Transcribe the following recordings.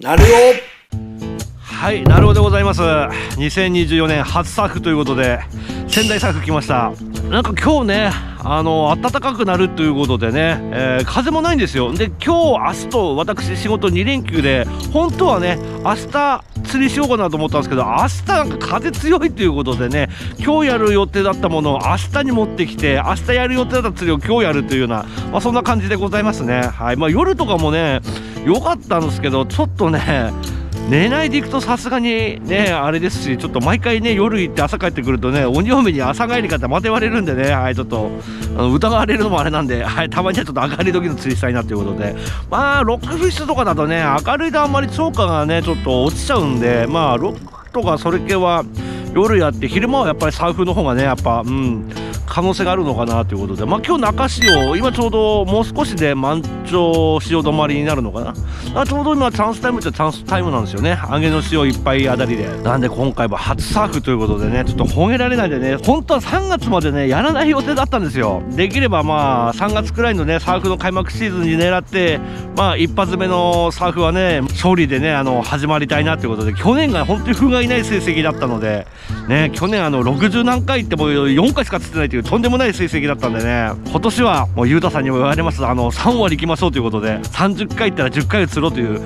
なるよ。はいなるほどでございます。2024年初サーフということで仙台サーフ来ました。なんか今日ねあの暖かくなるということでね、えー、風もないんですよ。で今日明日と私仕事2連休で本当はね明日釣りしようかなと思ったんですけど明日なんか風強いということでね今日やる予定だったものを明日に持ってきて明日やる予定だった釣りを今日やるというような、まあ、そんな感じでございますね。はいまあ、夜とかもね良かったんですけどちょっとね寝ないでいくとさすがにねあれですしちょっと毎回ね夜行って朝帰ってくるとね鬼嫁に朝帰り方また言われるんでねはいちょっと疑われるのもあれなんで、はい、たまにはちょっと明るい時の釣りしたいなということで。まあロックフィッシュとかだとね明るいとあんまり超過がねちょっと落ちちゃうんでまあロックとかそれ系は夜やって昼間はやっぱりサーフの方がねやっぱうん可能性があるのかなということで、まあ、今日中潮、今ちょうどもう少しで満潮潮止まりになるのかな、あちょうど今、チャンスタイムっちゃチャンスタイムなんですよね、揚げの潮いっぱいあたりで。なんで今回は初サーフということでね、ちょっとほげられないでね、本当は3月までね、やらない予定だったんですよ。できればまあ、3月くらいのね、サーフの開幕シーズンに狙って、まあ、一発目のサーフはね、勝利でね、あの始まりたいなということで、去年が本当に風がいない成績だったので、ね、去年、あの60何回っても4回しか釣ってないという、とんでもない成績だったんでね今年はもうゆうたさんにも言われます。あの3割いきましょうということで30回行ったら10回釣ろうという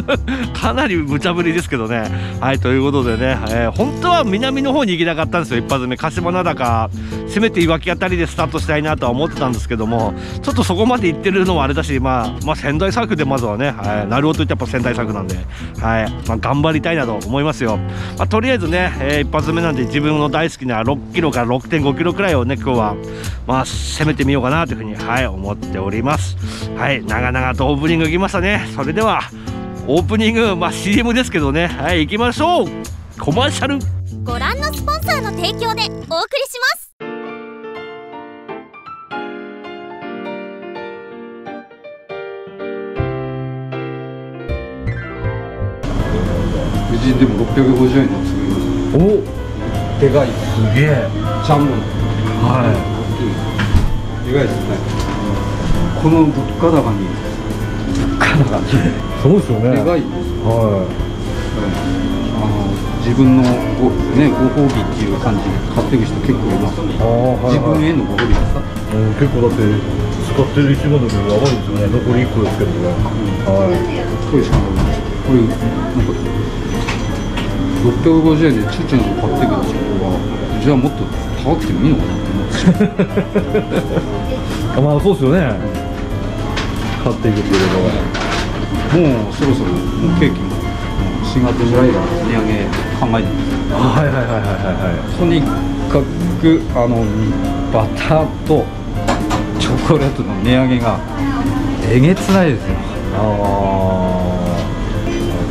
かなり無茶ぶりですけどね。はいということでね、えー、本当は南の方に行きたかったんですよ。一発目鹿島灘かせめていわきあたりでスタートしたいなとは思ってたんですけどもちょっとそこまで行ってるのはあれだしまあ、まあ、仙台サークでまずはね、はい、鳴尾といってやっぱ仙台サークなんで、はいまあ、頑張りたいなと思いますよ、まあ、とりあえずね、えー、一発目なんで自分の大好きな6キロから6.5キロくらいをね今日はまあ攻めてみようかなというふうにはい思っております。はい長々とオープニングいきましたね。それではオープニングまあ CM ですけどね。はい行きましょう。コマーシャル。ご覧のスポンサーの提供でお送りします。無人でも650円で作ります。おでかい。すげえ。ちゃんもはい。意外ですね。この物価高に物価高にそうですよねでかいはあの自分のご,、ね、ご褒美っていう感じで買っていく人結構いますねいあ自分へのご褒美ですかうん、結構だって使ってる石物でやばいんですよね残り1個ですけどねはいこれしかもこれなんか650円でチュチュの買ってくるってことはじゃあもっと高くてもいいのかなって思ってしまう。あ まあそうですよね。買っていくっていうもうそろそろもうケーキももう4月ぐらいから値上げ考えてます。あはいはいはいはいはい。とにかくあのバターとチョコレートの値上げがえげつないですよ。ああ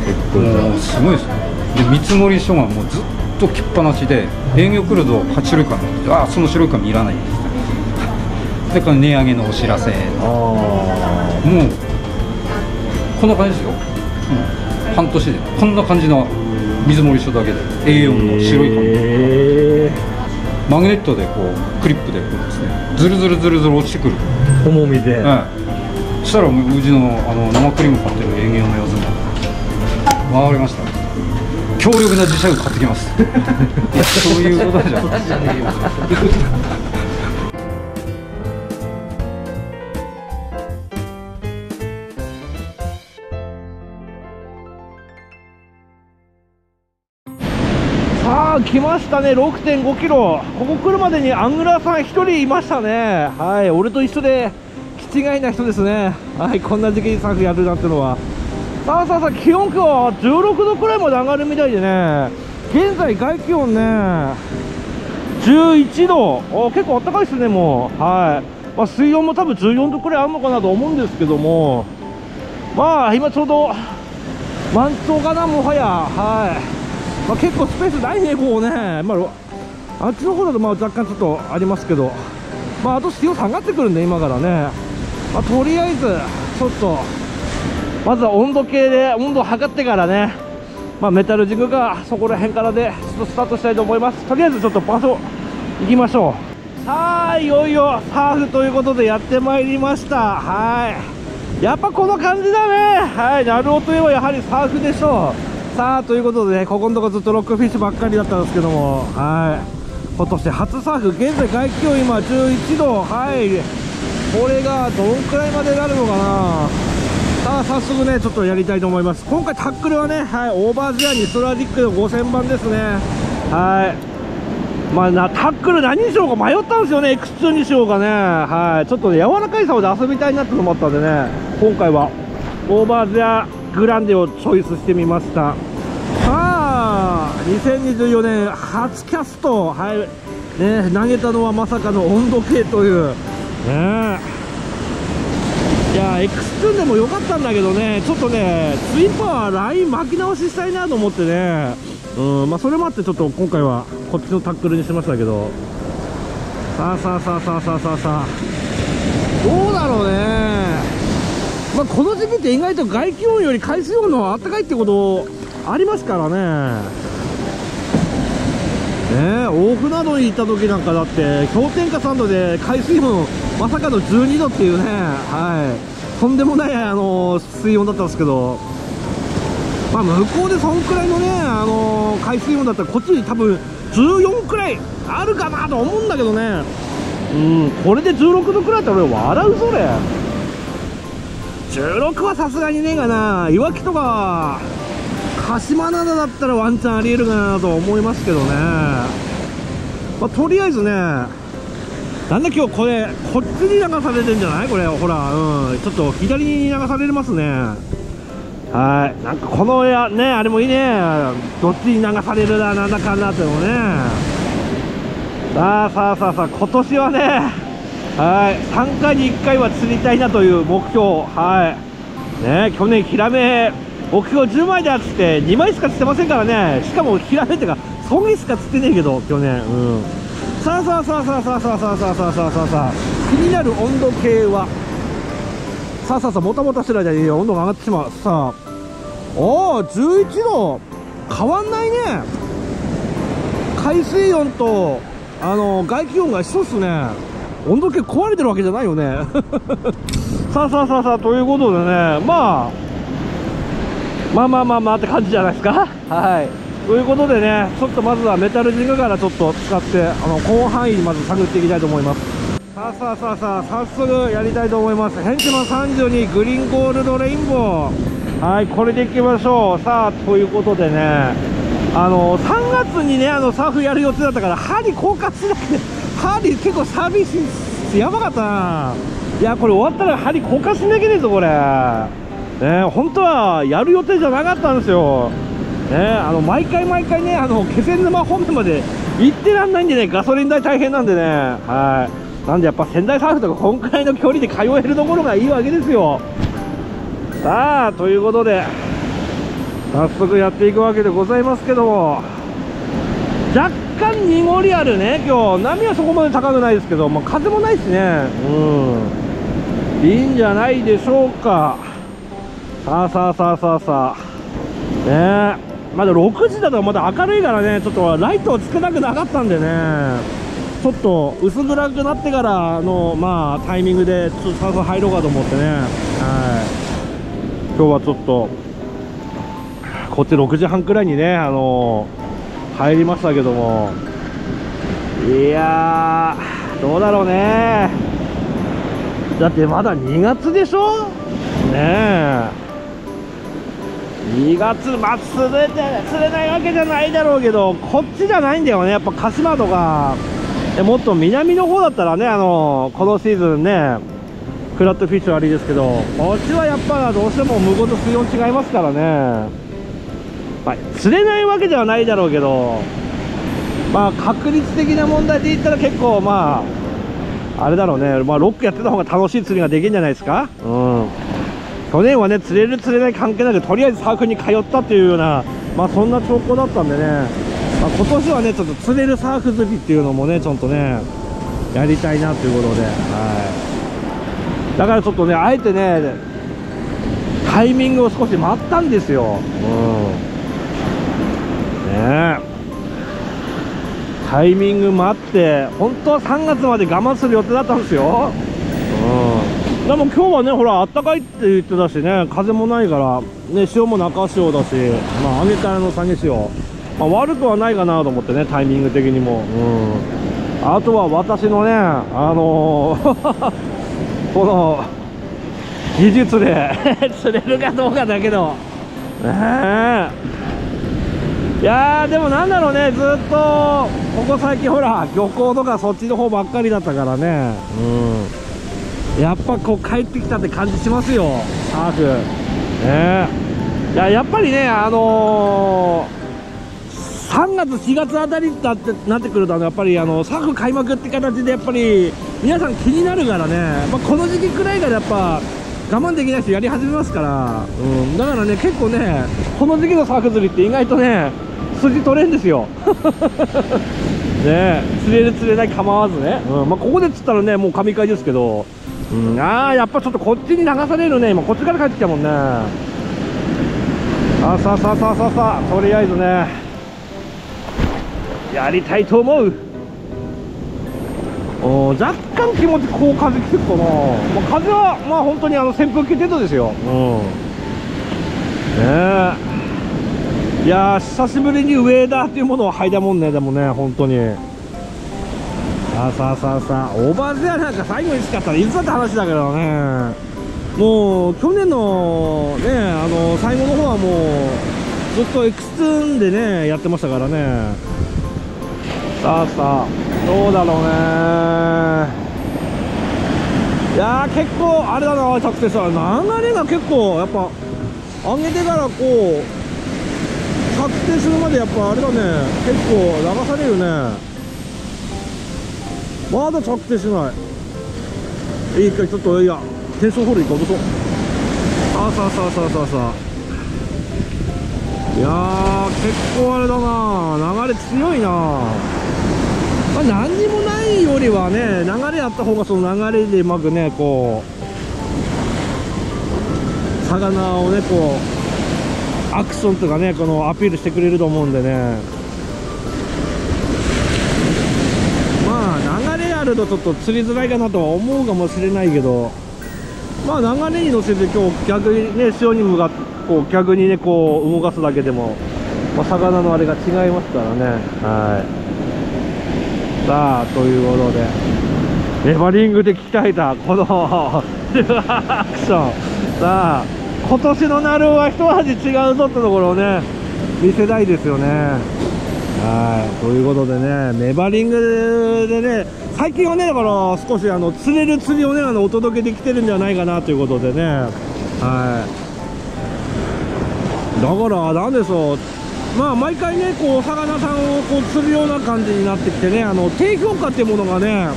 結構すごいです。よで見積もり書がもうずっときっぱなしで営業来ると8白い紙ああその白い紙いらない。ですでこの値上げのお知らせ。あもうこんな感じですよ、うん、半年で。こんな感じの見積もり書だけで A4 の白い紙、えマグネットでこうクリップでこうですね。ズルズルズルズル落ちてくる、ー、重みで、はい、そしたらもううちのあの生クリーム買ってる営業のやつも回りました強力な磁石買ってきます。い やそういうことじゃ。ないさあ来ましたね。6.5キロ。ここ来るまでにアングラーさん1人いましたね。はい俺と一緒で気違いな人ですね。はいこんな時期にサーフやるなんてのは。さあさあさあ気温今日は16度くらいまで上がるみたいでね。現在外気温ね11度。お結構暖かいですねもう。はい、まあ、水温も多分14度くらいあるのかなと思うんですけども。まあ今ちょうど満潮かなもはや。はい、まあ、結構スペースないねこうね。まああっちの方だとまあ若干ちょっとありますけど。まああと潮下がってくるんで今からね。まあとりあえずちょっとまずは温度計で温度を測ってからねまあ、メタルジングがそこら辺からでちょっとスタートしたいと思います。とりあえずちょっと場所行きましょう。さあいよいよサーフということでやってまいりました。はい。やっぱこの感じだね。はい。鳴尾といえばやはりサーフでしょう。さあということでねここのとこずっとロックフィッシュばっかりだったんですけども。はい。今年初サーフ現在外気温今11度。はい。これがどんくらいまでなるのかな。さあ早速ねちょっとやりたいと思います。今回タックルはねはいオーバージアにストラジックの5000番ですね。はい。まあなタックル何にしようか迷ったんですよね X2 にしようかね。はい。ちょっとね柔らかい竿で遊びたいなってのもあったんでね今回はオーバーゼアグランデをチョイスしてみました。さあ2024年初キャスト。はい。ね投げたのはまさかの温度計という。ね。えいや X2 でも良かったんだけどね。ちょっとねスイーパーライン巻き直ししたいなと思ってね。うんまあそれもあってちょっと今回はこっちのタックルにしましたけど。さあさあさあさあさあさあさあ。どうだろうね。まあこの時期って意外と外気温より海水温の方が暖かいってことありますからね。ねえ大船渡に行った時なんかだって氷点下3度で海水温まさかの12度っていうね。はい。とんでもないあの水温だったんですけど。まあ向こうでそんくらいのねあの海水温だったらこっちに多分14くらいあるかなと思うんだけどね。うん。これで16度くらいだったら俺笑うぞれ16はさすがにねえがな。いわきとか鹿島灘だったらワンチャンありえるかなと思いますけどね。まあとりあえずねなんだ今日これこっちに流されてんじゃない？これほらうん。ちょっと左に流されますね。はい。なんかこのやねあれもいいね。どっちに流されるだなんだかんだってもね。さあさあさあさあ今年はねはい。3回に1回は釣りたいなという目標。はい。ね去年ヒラメ目標10枚であっつって2枚しか釣ってませんからね。しかもヒラメってかソギしか釣ってねえけど去年。うん。さあさあさあさあさあさあさあさあさあさあさあさあ気になる温度計はさあさあさあもたもたしてる間に温度が上がってしまうさあおお11度変わんないね海水温とあの外気温が一緒っすね温度計壊れてるわけじゃないよねさあさあさあさあということでねまあまあまあまあまあって感じじゃないですかはいということでねちょっとまずはメタルジングからちょっと使ってあの広範囲にまず探っていきたいと思います。さあさあさあさあ早速やりたいと思います。ヘンチマン32グリーンゴールドレインボー。はいこれでいきましょう。さあということでねあの3月にねあのサーフやる予定だったから針交換しなくて針結構サービスやばかったな。いやこれ終わったら針交換しなきゃねえぞこれ。ね本当はやる予定じゃなかったんですよ。ねあの毎回毎回ねあの気仙沼方面まで行ってらんないんでねガソリン代大変なんでね。はい。なんでやっぱ仙台サーフとかこんくらいの距離で通えるところがいいわけですよ。さあということで早速やっていくわけでございますけども若干濁りあるね今日。波はそこまで高くないですけど、まあ、風もないしね。うん。いいんじゃないでしょうか。さあさあさあさあさあ。ね。えまだ6時だとまだ明るいからねちょっとライトをつけたくなかったんでね。ちょっと薄暗くなってからのまあタイミングでちょっとサーフ入ろうかと思ってね。はい。今日はちょっとこっち6時半くらいにねあの入りましたけども。いやどうだろうね。だってまだ2月でしょ？ねえ。2月まあ釣れて釣れないわけじゃないだろうけどこっちじゃないんだよねやっぱ鹿島とかもっと南の方だったらねあのこのシーズンねフラットフィッシュはありですけどこっちはやっぱどうしても向こうと水温違いますからね、まあ、釣れないわけではないだろうけどまあ確率的な問題で言ったら結構まああれだろうね、まあ、ロックやってた方が楽しい釣りができるんじゃないですか。うん。去年はね釣れる釣れない関係なくとりあえずサークルに通ったっていうようなまあそんな兆候だったんでね、まあ、今年はねちょっと釣れるサーフ釣りっていうのもねちょっとねやりたいなということではい。だからちょっとねあえてねタイミングを少し待ったんですよ。うん。ねえ。タイミング待って本当は3月まで我慢する予定だったんですよ。でも今日はねほらあったかいって言ってたしね風もないからね潮も中潮だしまあ上げからの下げ潮、まあ、悪くはないかなと思ってねタイミング的にも。うん。あとは私のねあのー この技術で 釣れるかどうかだけど。ねいやーでもなんだろうねずっとここ最近ほら漁港とかそっちの方ばっかりだったからね。うん。やっぱこう帰ってきたって感じしますよサーフ。ね。いややっぱりねあのー、3月4月あたりだってなってくるとあのやっぱりあのサーフ開幕って形でやっぱり皆さん気になるからね、まあ、この時期くらいからやっぱ我慢できない人やり始めますから、うん、だからね結構ねこの時期のサーフ釣りって意外とね筋取れんですよ。ね。釣れる釣れない構わずね、うん。まあ、ここで釣ったらねもう神回ですけど、ああやっぱちょっとこっちに流されるね。今こっちから帰ってきたもんね。あさあさあさあさあさあとりあえずね。やりたいと思う。お若干気持ちこう風来てるかな、まあ、風はまあ本当にあの扇風機程度ですよ。うん。ねえ。いやー久しぶりに上田っていうものを履いたもんねでもね本当に。さあさあさあさあオーバーゼアなんか最後に使ったらいつだって話だけどね。もう去年のねあの最後の方はもうずっとエクスツーンでねやってましたからね。さあさあどうだろうね。いや結構あれだな着地さ流れが結構やっぱ上げてからこう着地するまでやっぱあれだね。結構流されるね。まだ着地しない。いいかちょっといや転送ホール行こうとそうあさあさあさあさあさあ。いやー結構あれだな。流れ強いな。まあ、何にもないよりはね流れあった方がその流れでうまくねこう魚をねこうアクションとかねこのアピールしてくれると思うんでねまあ流れあるとちょっと釣りづらいかなとは思うかもしれないけどまあ流れに乗せて今日逆にね潮に向かってこう逆にねこう動かすだけでも、まあ、魚のあれが違いますからね。はい。さあということでレバリングで鍛えたこの アクション。さあ今年のナルは一味違うぞってところをね見せたいですよね。はい。ということでねレバリングでね最近はねだから少しあの釣れる釣りをねあのお届けできてるんじゃないかなということでね。はい。だからなんでしょう。まあ毎回ねこう魚さんをこう釣るような感じになってきてねあの低評価っていうものがね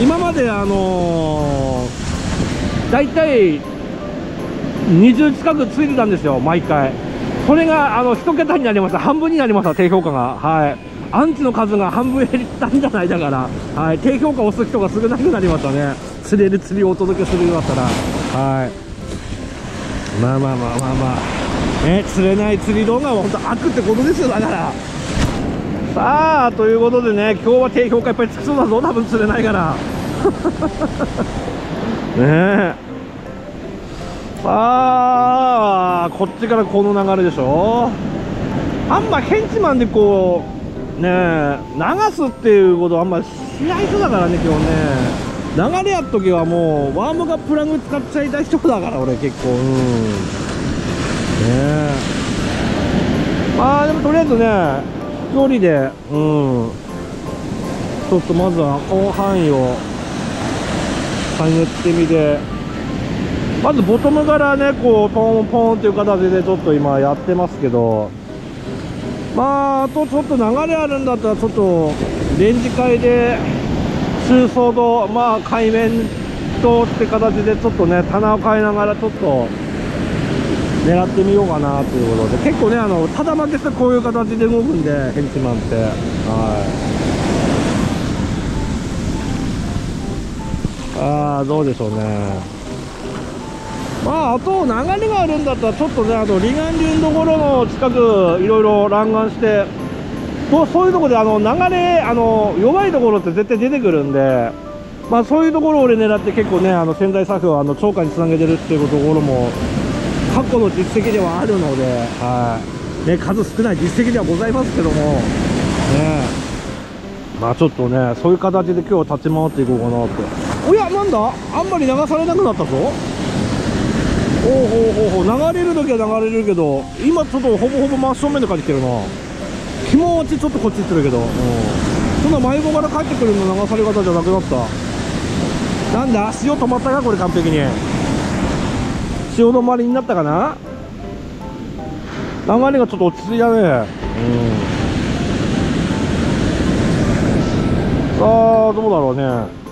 今まであのー、大体20近くついてたんですよ毎回。それがあの1桁になりました。半分になりました低評価が。はい。アンチの数が半分減ったんじゃないだから、はい、低評価を押す人が少なくなりましたね。釣れる釣りをお届けするようになったらはい。まあまあまあまあまあ。ね釣れない釣り動画は本当悪ってことですよだから。さあということでね今日は低評価いっぱいつきそうだぞ。多分釣れないから。ねえ。さあこっちからこの流れでしょ。あんまヘンチマンでこうね流すっていうことはあんまりしない人だからね今日ね。流れやっときはもうワームがプラグ使っちゃいたい人だから俺結構。うん。ねえ。まあでもとりあえずね距離でうん。ちょっとまずは広範囲を探ってみて。まずボトムからねこうポンポンっていう形でちょっと今やってますけど。まああとちょっと流れあるんだったらちょっとレンジ替えで中層とまあ海面とって形でちょっとね棚を変えながらちょっと狙ってみようかなということで結構ねあのただ負けしてこういう形で動くんでヘンチマンって。はい。ああどうでしょうね。まああと流れがあるんだったらちょっとねあと離岸流のところの近くいろいろ乱岸してそうそういうとこであの流れあの弱いところって絶対出てくるんでまあそういうところを俺狙って結構ねあの潜在サーフをあの超過につなげてるっていうところも過去の実績ではあるので、はい。ね、数少ない実績ではございますけどもね。まあちょっとねそういう形で今日は立ち回っていこうかなって。おやなんだ？あんまり流されなくなったぞ。ほうほうほうほう流れる時は流れるけど今ちょっとほぼほぼ真正面で帰ってきてるな。気持ちちょっとこっち行ってるけど、うん、そんな迷子から帰ってくるの流され方じゃなくなった？なんだ？潮止まったか？これ完璧に。潮止まりになったかな？流れがちょっと落ち着いたね。うん。さあどうだろうね。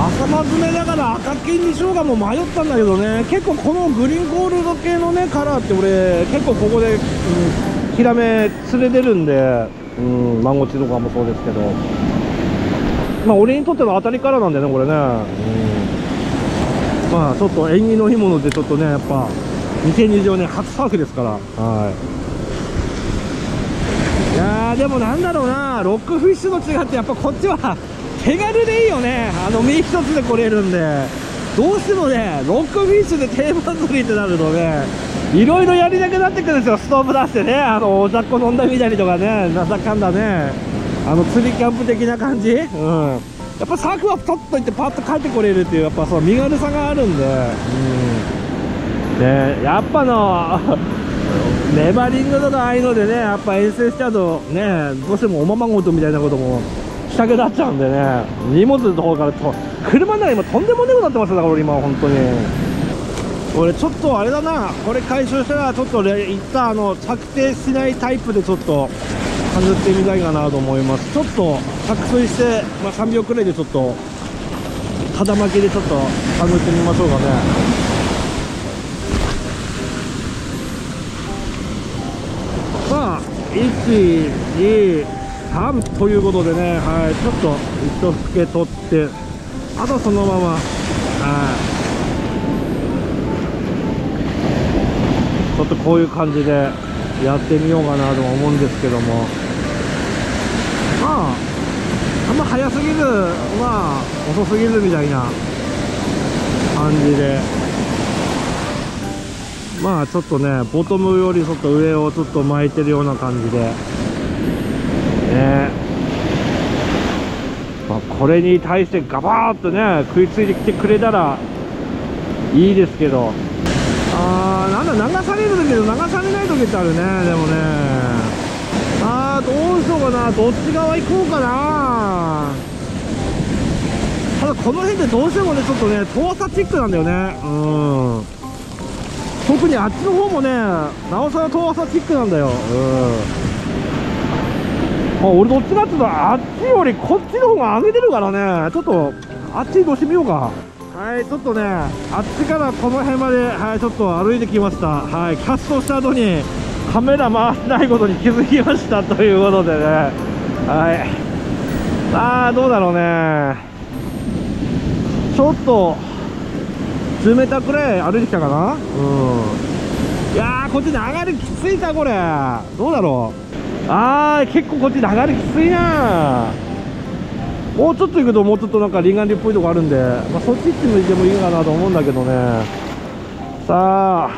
朝ま詰めだから赤金にしようかも迷ったんだけどね。結構このグリーンゴールド系のねカラーって俺結構ここで、うん、ヒラメ釣れてるんで、うん、マンゴチとかもそうですけど。まあ俺にとっての当たりカラーなんでねこれね、うん、まあちょっと縁起のいいものでちょっとねやっぱ2024年初サーフですから。はい。いやでもなんだろうな。ロックフィッシュと違ってやっぱこっちは手軽でいいよね。あの身一つで来れるんで。どうしてもねロックフィッシュで定番釣りってなるとねいろいろやりたくなってくるんですよ。ストーブ出してねあのお茶っこ飲んだみたりとかねなんだかんだね。あの釣りキャンプ的な感じ。うん。やっぱサーフは取っといてパッと帰ってこれるっていうやっぱその身軽さがあるんで。うん。ねやっぱの レバリングとかああいうのでねやっぱ遠征しちゃうとねどうしてもおままごとみたいなこともしたくなっちゃうんでね。荷物のところからと車の中今とんでもねくなってますよだから俺今本当に。俺ちょっとあれだな。これ回収したらちょっと俺一旦あの着底しないタイプでちょっと削ってみたいかなと思います。ちょっと着水して、まあ、3秒くらいでちょっと肌巻きでちょっと削ってみましょうかね。さあ1 2 3ということでね、はい、ちょっと糸付け取ってあとそのまま、はい、ちょっとこういう感じでやってみようかなと思うんですけども。まああんま早すぎずまあ遅すぎずみたいな感じで。まあちょっとねボトムよりちょっと上をちょっと巻いてるような感じで。まあ、これに対してガバーッとね食いついてきてくれたらいいですけど。あーなんだ流される時と流されない時ってあるねでもね。あーどうしようかなどっち側行こうかな。ただこの辺でどうしてもねちょっとね遠さチックなんだよね。うん。特にあっちの方もねなおさら遠さチックなんだよ。うん。まあ、俺どっちかっていうとあっちよりこっちの方が上げてるからね。ちょっとあっち移動してみようか。はいちょっとねあっちからこの辺まではいちょっと歩いてきました。はいキャストした後にカメラ回してないことに気づきましたということでね。はい。さあどうだろうね。ちょっと10メーターくらい歩いてきたかな。うん。いやーこっちに上がるきついかこれ。どうだろう。あー結構こっち流れきついな。もうちょっと行くともうちょっとなんか離岸流っぽいとこあるんで、まあ、そっち行ってみてもいいかなと思うんだけどね。さあ。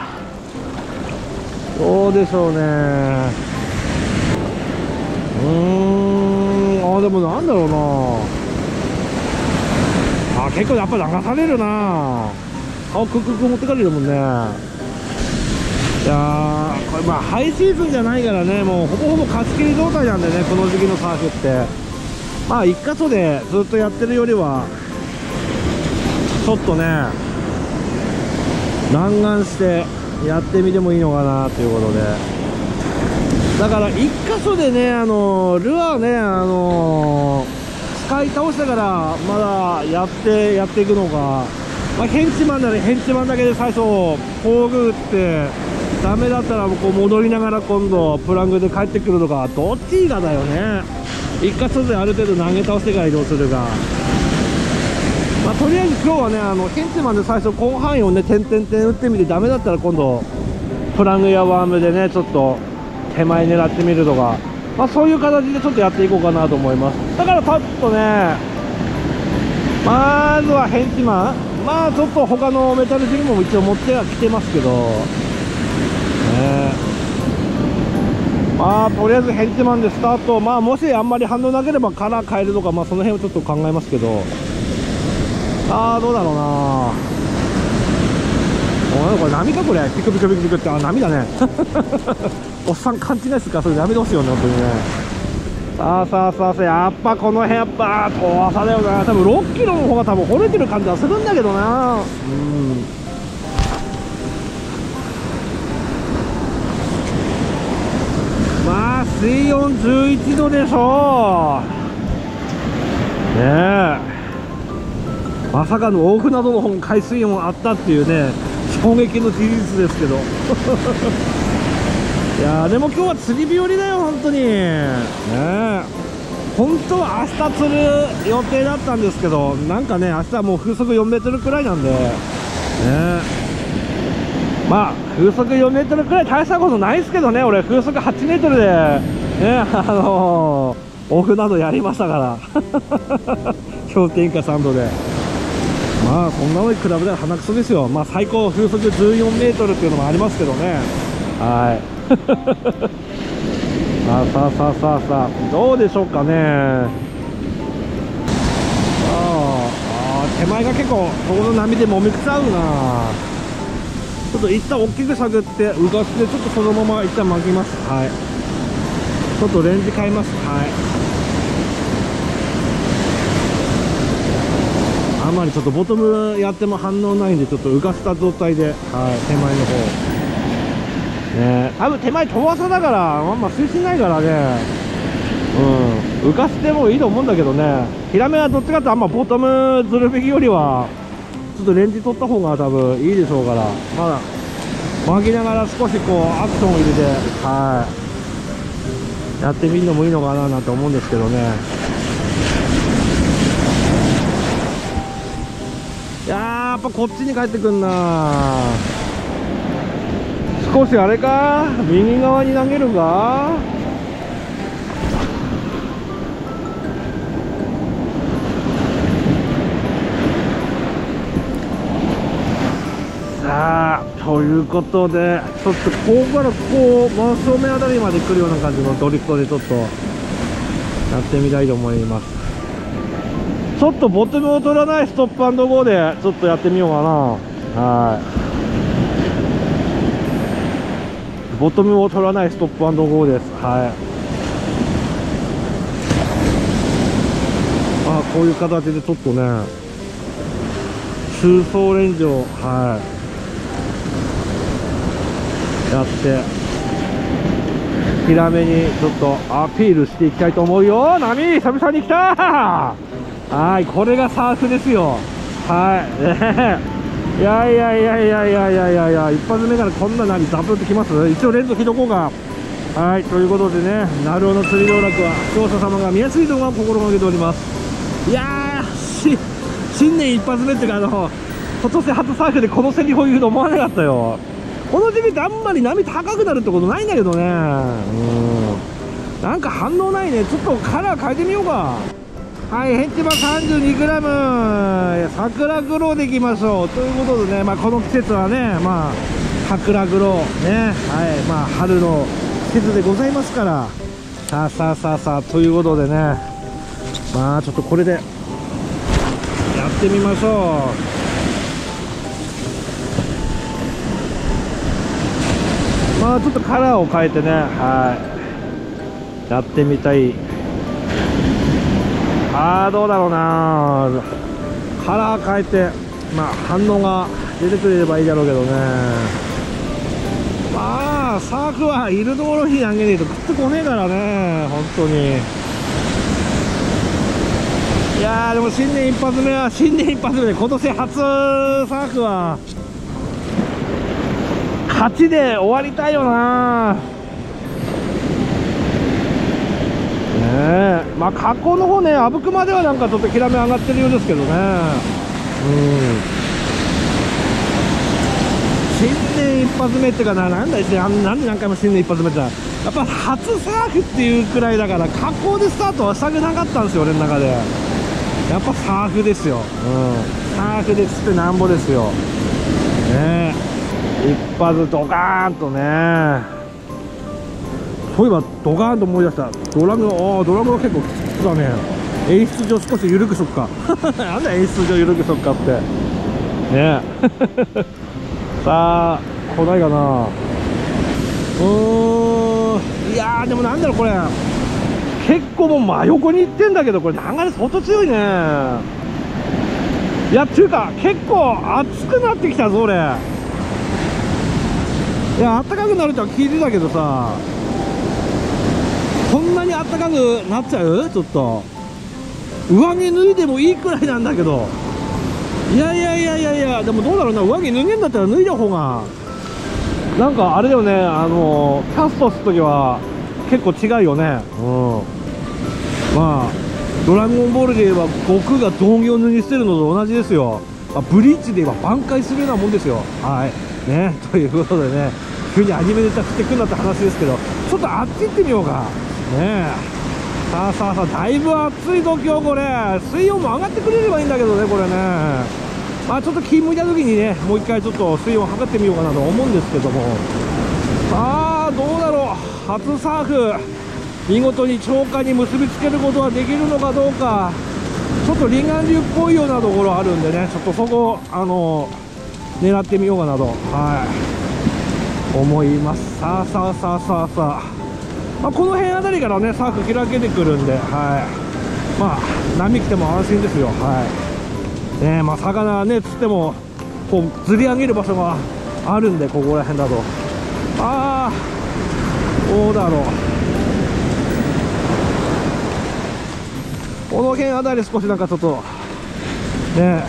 どうでしょうね。うーん。あでもなんだろうな。あ結構やっぱ流されるな。あクックク持ってかれるもんね。いやこれまあハイシーズンじゃないからねもうほぼほぼ貸し切り状態なんでねこの時期のサーフって。まあ一箇所でずっとやってるよりはちょっとね弾丸してやってみてもいいのかなということで。だから一箇所でねあのルアーねあの使い倒してからまだやってやっていくのか。まあ、ヘンチマンならヘンチマンだけで最初工具打ってダメだったらこう戻りながら今度プラングで帰ってくるのかどっちがだよね。一括である程度投げ倒してから移動するが。まあ、とりあえず今日はねあのヘンチマンで最初広範囲をね点々点打ってみてダメだったら今度プラングやワームでねちょっと手前狙ってみるとかまあ、そういう形でちょっとやっていこうかなと思います。だからパッとねまずはヘンチマン。まあちょっと他のメタルジムも一応持ってはきてますけど。まあとりあえずヘンチマンでスタート。まあもしあんまり反応なければカラー変えるとかまあその辺をちょっと考えますけど。ああどうだろうな。おいこれ波かこれ。ピクピクピクピクって。あ波だね。おっさん勘違いするからそれやめてほしいよね本当にね。さあさあさあさあやっぱこの辺やっぱ遠さだよな。多分6キロの方が多分掘れてる感じはするんだけどな。うんまあ水温11度でしょう。ねえ。まさかの大船渡の方に海水温あったっていうね衝撃の事実ですけど。いやでも今日は釣り日和だよ本当に。ねえ。本当は明日釣る予定だったんですけどなんかね明日はもう風速4メートルくらいなんで。ねえ。まあ風速4メートルくらい大したことないですけどね俺風速8メートルで。ね あのー、オフなどやりましたから。氷点下3度で。まあそんなのに比べたら鼻くそですよ。まあ最高風速14メートルっていうのもありますけどね。はい。さあさあさあさあさあどうでしょうかね。ああ手前が結構ここの波でもみくちゃうな。と一旦大きく探って浮かしてちょっとそのまま一旦巻きます。はい。ちょっとレンジ変えます。はい。あんまりちょっとボトムやっても反応ないんでちょっと浮かした状態で、はい、手前の方。ね。多分手前遠浅だからあんま水深ないからね。うん。浮かせてもいいと思うんだけどね。ヒラメはどっちかってあんまボトムずる引きよりはょっとレンジ取った方が多分いいでしょうからまあ巻きながら少しこうアクションを入れてはい。やってみるのもいいのかななんて思うんですけどね。いやーやっぱこっちに帰ってくんな。少しあれか？右側に投げるか？さあということでちょっとここからこう真正面あたりまで来るような感じのドリフトでちょっとやってみたいと思います。ちょっとボトムを取らないストップゴーでちょっとやってみようかな。はい。ボトムを取らないストップゴーです。はい。ああこういう形でちょっとね中層レンジをはい。やって。ヒラメにちょっとアピールしていきたいと思うよ。波久々に来た。はいこれがサーフですよ。はい。ね いやいやいやいやいやいやいや。いや一発目からこんな波ダブってきます？一応連続ひどこうがはいということでね鳴尾の釣り道楽は視聴者様が見やすい動画を心がけております。いやー新年一発目っていうかあの今年初サーフでこのセリフを言うと思わなかったよ。この時期ってあんまり波高くなるってことないんだけどね。うん。なんか反応ないね。ちょっとカラー変えてみようか。はいヘッジバ 32g 桜グローでいきましょう。ということでね、まあ、この季節はねまあ桜グローね。はいまあ春の季節でございますから。さあさあさあさあということでね。まあちょっとこれでやってみましょう。まあちょっとカラーを変えてねはい。やってみたい。ああどうだろうな。カラー変えてまあ反応が出てくれればいいだろうけどね。まあサークはいるところに投げねえと食ってこねえからね本当に。いやーでも新年一発目は新年一発目で今年初サークは。勝ちで終わりたいよな。ねまあ河口の方ね阿武隈ではなんかちょっとヒラメ上がってるようですけどね。うん。新年一発目っていうかななんだいなんなんで何回も新年一発目ってやっぱ初サーフっていうくらいだから格好でスタートはしたくなかったんですよ俺の中で。やっぱサーフですよ。うん。サーフで釣ってなんぼですよ。ねえ。一発ドカーンとね。そういえばドカーンと思い出した。ドラムああドラムは結構きつだね。演出上少し緩くそっか。なんだ演出上緩くそっかって。ね。え さあ来ないかな。うーん。いやーでもなんだろうこれ。結構もう真横に行ってんだけどこれ。流れ相当強いね。いやっていうか結構暑くなってきたぞ俺いや暖かくなるとは聞いてたけどさこんなに暖かくなっちゃう？ちょっと。上着脱いでもいいくらいなんだけど。いやいやいやいやいやでもどうだろうな。上着脱げんだったら脱いだ方が。なんかあれだよね。あのキャストする時は結構違うよね。うん。まあドラゴンボールで言えば悟空が道着を脱ぎ捨てるのと同じですよ、まあ、ブリッジで言えば挽回するようなもんですよ。はい。ね ということでね急にアニメネタ振ってくんなって話ですけどちょっとあっち行ってみようか。ね。さあさあさあだいぶ暑いぞ今日これ。水温も上がってくれればいいんだけどねこれね。まあちょっと気向いた時にねもう一回ちょっと水温測ってみようかなと思うんですけども。さあどうだろう。初サーフ。見事に超過に結びつけることはできるのかどうか。ちょっと離岸流っぽいようなところあるんでねちょっとそこあの狙ってみようかなと。はい。思います。さあさあさあさあさあ。まあ、この辺あたりからねサーフ開けてくるんで、はい。まあ、波来ても安心ですよ、はい。ねまあ、魚ね釣ってもこう釣り上げる場所があるんでここら辺だと。ああどうだろう。この辺あたり少しなんかちょっとね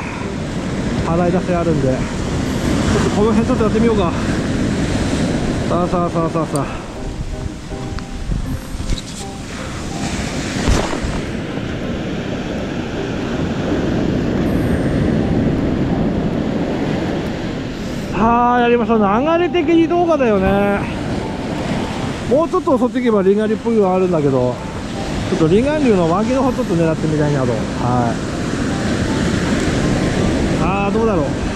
払い出しあるんで。ちょっとこの辺ちょっとやってみようか。さあさあさあさあさあ。さあやりましょう流れ的にどうかだよね。もうちょっとそっち行けばリンガリっぽいのはあるんだけどちょっとリンガン流の脇の方ちょっと狙ってみたいなと。はい。さあどうだろう。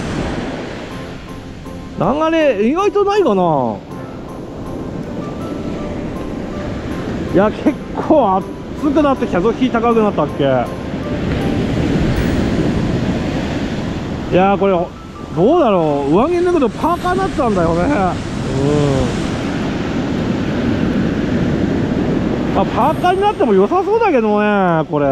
流れ意外とないかな。いや結構暑くなってきた。ぞ火高くなったっけ。いやこれどうだろう。上着脱ぐとパーカーになっちゃうんだよね。うん。あ、パーカーになっても良さそうだけどねこれ。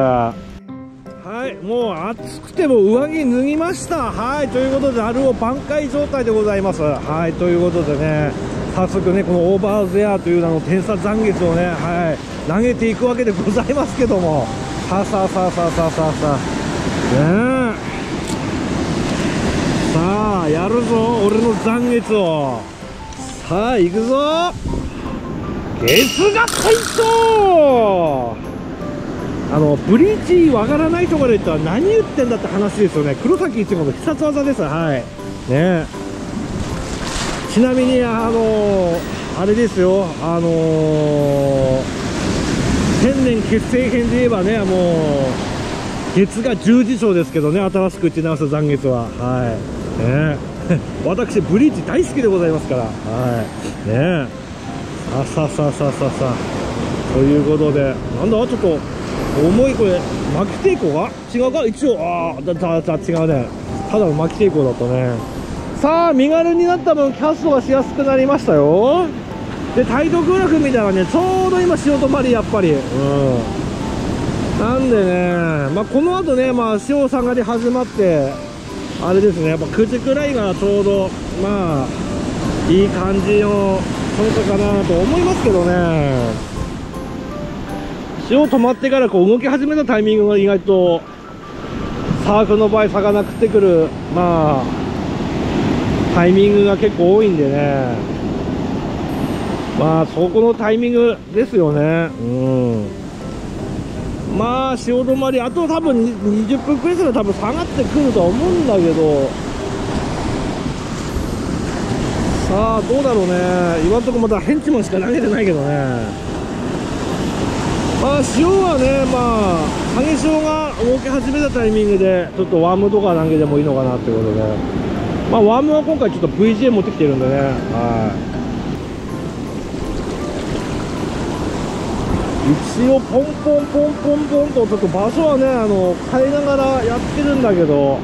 いもう暑くても上着脱ぎました。はいということでアルを挽回状態でございます。はいということでね早速ねこのオーバーゼアという名の天差残月をねはい投げていくわけでございますけども。さあさあさあさあさあさあさあねさあやるぞ俺の残月を。さあ行くぞ。月が体操あのブリーチわからないところで言ったら何言ってんだって話ですよね。黒崎一護の必殺技です。はい。ね。ちなみにあのあれですよ。あの千年結成編で言えばねもう月が十字章ですけどね。新しく打ち直す残月は。はい。ね。私ブリーチ大好きでございますから。はい。ね。さあさささささということで。なんだ？ちょっと重いこれ巻き抵抗が？違うか？一応ああだだだ違うね。ただの巻き抵抗だったね。さあ身軽になった分キャストがしやすくなりましたよ。で体力グラフ見たらねちょうど今潮止まりやっぱり。うん。なんでねまあこの後ねまあ潮下がり始まってあれですねやっぱ9時くらいがちょうどまあいい感じの本当かなと思いますけどね。潮止まってからこう動き始めたタイミングが意外とサーフの場合魚食ってくるまあタイミングが結構多いんでね。まあそこのタイミングですよね。うん。まあ潮止まりあと多分20分くらいすら多分下がってくるとは思うんだけど。さあどうだろうね。今のとこまだヘンチマンしか投げてないけどね。まあ塩はねまあ影塩が動き始めたタイミングでちょっとワームとか投げてもいいのかなってことで。まあワームは今回ちょっと VGA 持ってきてるんでね。はい。一応ポンポンポンポンポンとちょっと場所はねあの変えながらやってるんだけど。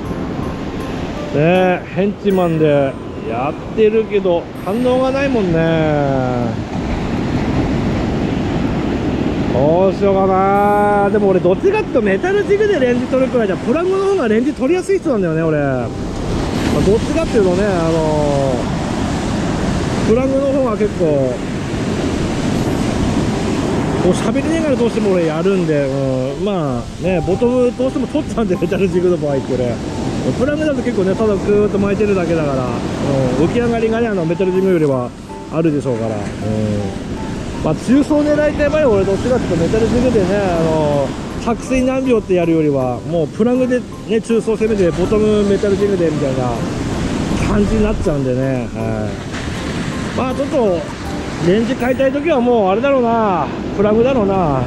ねえヘンチマンでやってるけど反応がないもんね。どうしようかな。でも俺どっちかっていうとメタルジグでレンジ取るくらいじゃプラグの方がレンジ取りやすい人なんだよね俺、まあ、どっちかっていうとねあのプラグの方が結構こう喋りながらどうしても俺やるんで、うん、まあねボトムどうしても取っちゃうんでメタルジグの場合って俺。プラグだと結構ねただグーッと巻いてるだけだから、うん、浮き上がりがねあのメタルジグよりはあるでしょうから、うん。まあ、中層狙いたい場合は俺どっちかっていうとメタルジグでねあの着水何秒ってやるよりはもうプラグでね中層攻めてボトムメタルジグでみたいな感じになっちゃうんでね、はい、まあちょっとレンジ変えたい時はもうあれだろうな。プラグだろうな。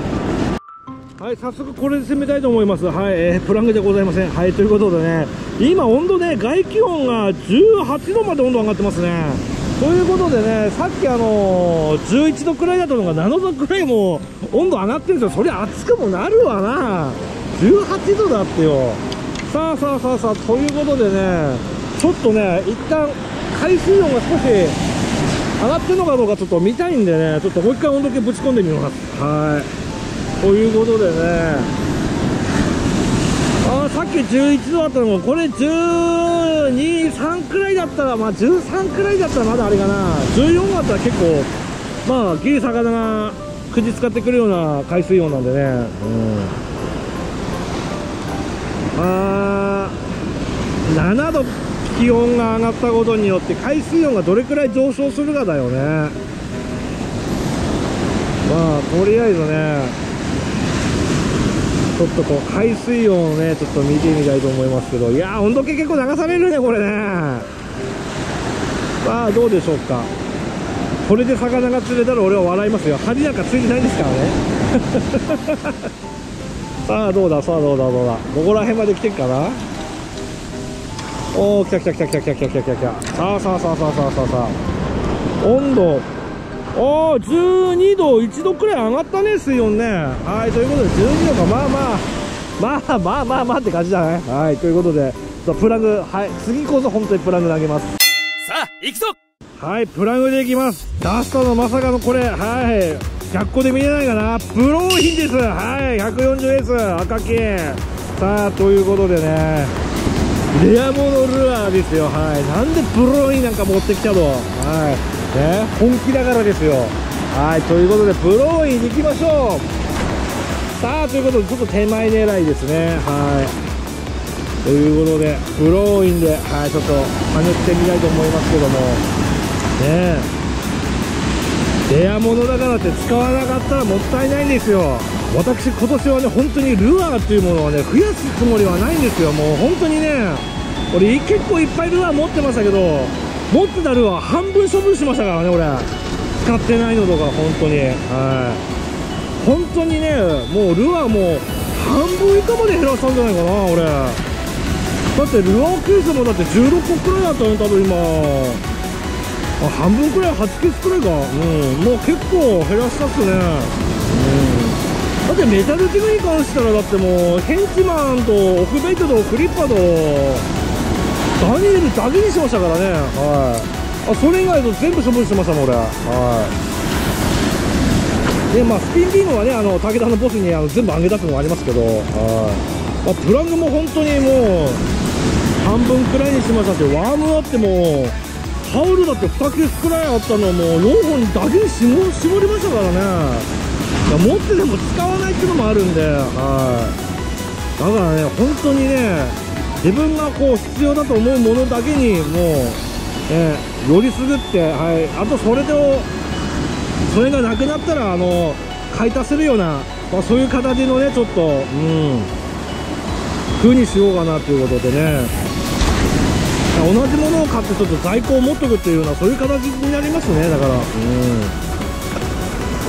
はい早速これで攻めたいと思います。はい、えー、プラグでございません。はいということでね。今温度ね外気温が18度まで温度上がってますね。ということでねさっきあのー、11度くらいだったのが7度くらいも温度上がってるんですよ。そりゃ熱くもなるわな。18度だってよ。さあさあさあさあということでねちょっとね一旦海水温が少し上がってるのかどうかちょっと見たいんでねちょっともう一回温度計ぶち込んでみます。はい。ということでねさっき11度だったのもこれ123くらいだったらまあ13くらいだったらまだあれかな。14だったら結構まあギリ魚が口使ってくるような海水温なんでね。うん。あ7度気温が上がったことによって海水温がどれくらい上昇するかだよね。まあとりあえずねちょっとこう海水温をねちょっと見てみたいと思いますけどいやー温度計結構流されるねこれね。さあどうでしょうか。これで魚が釣れたら俺は笑いますよ。針なんかついてないですからね。さあどうだ？さあどうだ？どうだ？どこら辺まで来てるかな？おお来た来た来た来た来た来た来た来た来た。さあさあさあさあさあさあさあ。温度。おお12度1度くらい上がったね水温ね。はいということで12度かまあまあまあまあまあまあって感じだね。はいということでプラグはい次こそ本当にプラグ投げます。さあ行くぞ！はいプラグでいきます。ダストのまさかのこれはい逆光で見えないかな。ブローヒンですはい 140S 赤金さあということでね。レアモノルアーですよはい。なんでプロインなんか持ってきたの？はいね。本気だからですよ。はいということでプローインに行きましょう。さあということでちょっと手前狙いですね。はい。ということでプローインではいちょっと真似てみたいと思いますけども。ね。レアものだからって使わなかったらもったいないんですよ。私今年はね本当にルアーというものはね増やすつもりはないんですよ。もう本当にね。俺結構いっぱいルアー持ってましたけど持ってたルアー半分処分しましたからね俺。使ってないのとか本当に。はい。本当にねもうルアーもう半分以下まで減らしたんじゃないかな俺。だってルアーケースもだって16個くらいだったの多分今。あ半分くらい8ケースくらいか。うん。もう結構減らしたっすね。うん。だってメタルジグに関したらだってもうヘンチマンとオフベイトとクリッパーとダニエルだけにしましたからね。はい。あそれ以外と全部処分してましたもん俺。はい。でまあスピンビームはねあの武田のボスにあの全部上げ出すのもありますけどはい、まあ、プラグも本当にもう半分くらいにしましたしワームあってもうタオルだって2ケースくらいあったのもう4本だけに絞りましたからね。持ってても使わないっていうのもあるんで、はい、だからね本当にね自分がこう必要だと思うものだけにもう、ね、よりすぐって、はい、あとそれでそれがなくなったらあの買い足せるような、まあ、そういう形のねちょっとうん。風にしようかなということでね。同じものを買ってちょっと在庫を持っとくっていうようなそういう形になりますね。だからうん。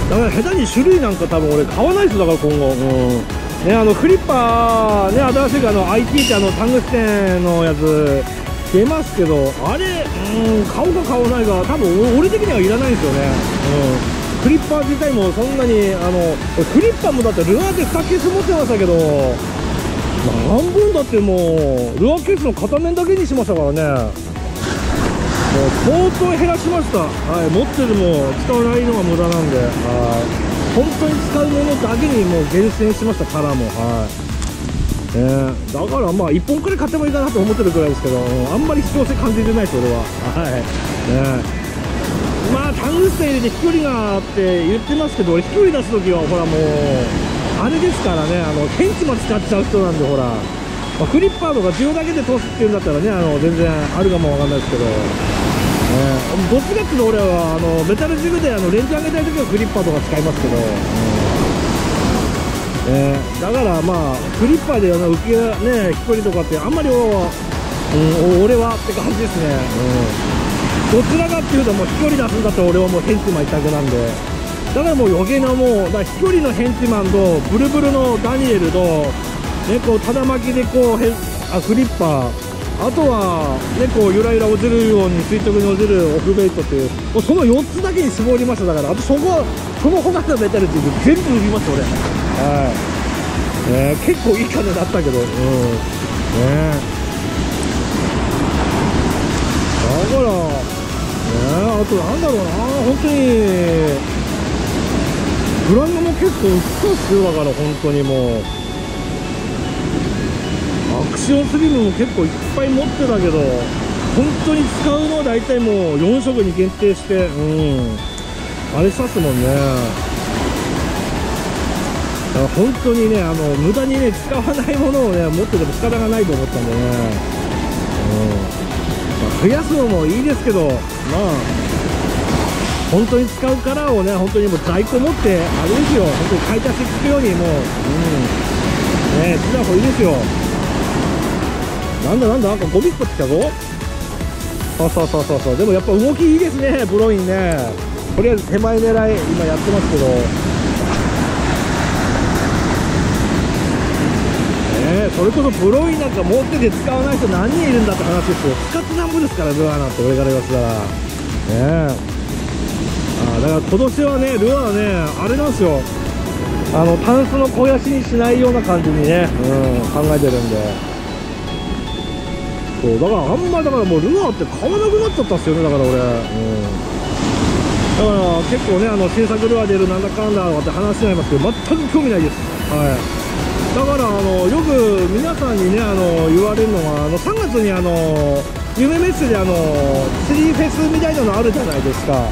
だから下手に種類なんか多分俺買わないですだから今後。うん。ねあのフリッパーね新しいあの IT ってあのタングステンのやつ出ますけどあれうん買うか買わないか多分俺的にはいらないんですよね。うん。フリッパー自体もそんなにあのフリッパーもだってルアーで2ケース持ってましたけど半分だってもうルアーケースの片面だけにしましたからね。もう相当減らしました、はい、持ってるも使わないのが無駄なんで、はい。本当に使うものだけにもう厳選しましたからも。はい、ね、だからまあ1本くらい買ってもいいかなと思ってるくらいですけどあんまり必要性感じてないです俺は。はい。ねまあタングステン入れて飛距離がって言ってますけど飛距離出す時はほらもうあれですからねあの天地まで使っちゃう人なんでほら、まあ、フリッパーとか塩だけで通すっていうんだったらねあの全然あるかもわかんないですけど。ね、どっちかっていうと俺はあのメタルジグであのレンジ上げたい時はフリッパーとか使いますけど、ね、だからまあフリッパーで浮きね飛距離とかってあんまり、うん、俺はって感じですね、うん、どちらかっていうともう飛距離出すんだったら俺はもうヘンチマン一択なんで。だからもう余計なもうだ飛距離のヘンチマンとブルブルのダニエルと、ね、こうただ巻きでこうへあフリッパーあとは、ね、こうゆらゆら落ちるように垂直に落ちるオフベイトっていうもうその4つだけに絞りました。だからあとそこその他のメタルっていう全部売りました俺。はい、ね、結構いい金だったけど。うん。ねだからねあとなんだろうな。本当にブランドも結構薄いっすよだから本当にもう。アクションスリムも結構いっぱい持ってたけど本当に使うのは大体もう4色に限定してうん。あれ刺すもんね。だから本当にねあの無駄にね使わないものをね持ってても仕方がないと思ったんでね。うん、まあ、増やすのもいいですけどまあ本当に使うカラーをね本当にもう在庫持ってあれですよ。本当に買い足しつくようにもううん。ねした方がいいですよ。なんだなんだなんかゴミっぽってきたぞ。そうそうそうそうそう。でもやっぱ動きいいですねブロインね。とりあえず手前狙い今やってますけど。ねそれこそブロインなんか持ってて使わない人何人いるんだって話ですよ。使ってなんぼですからルアーなんて俺から言わせたら。ねあだから今年はねルアーねあれなんですよ。あのタンスの肥やしにしないような感じにね、うん、考えてるんで。そうだからあんまだからもうルアーって買わなくなっちゃったっすよねだから俺。うん。だから結構ねあの新作ルアー出るなんだかんだって話しちゃいますけど全く興味ないです。はい。だからあのよく皆さんにねあの言われるのはあの3月にあの夢メッセであの釣りフェスみたいなのあるじゃないですか。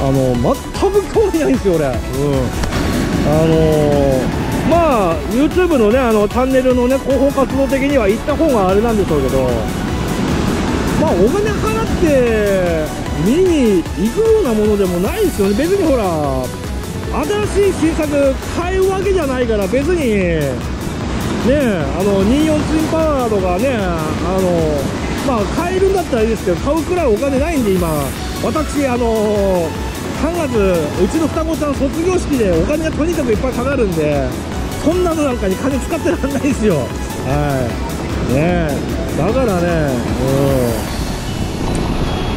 あの全く興味ないんですよ俺。うん。あのまあ YouTube のねあのチャンネルのね広報活動的には行った方があれなんでしょうけどまあお金払って見に行くようなものでもないですよね。別にほら新しい新作買えるわけじゃないから別にねあの24ツインパワーとかねあのまあ買えるんだったらいいですけど買うくらいお金ないんで今。私あの3月うちの双子ちゃん卒業式でお金がとにかくいっぱいかかるんでそんなのなんかに金使ってらんないですよ。はい。ねだからね。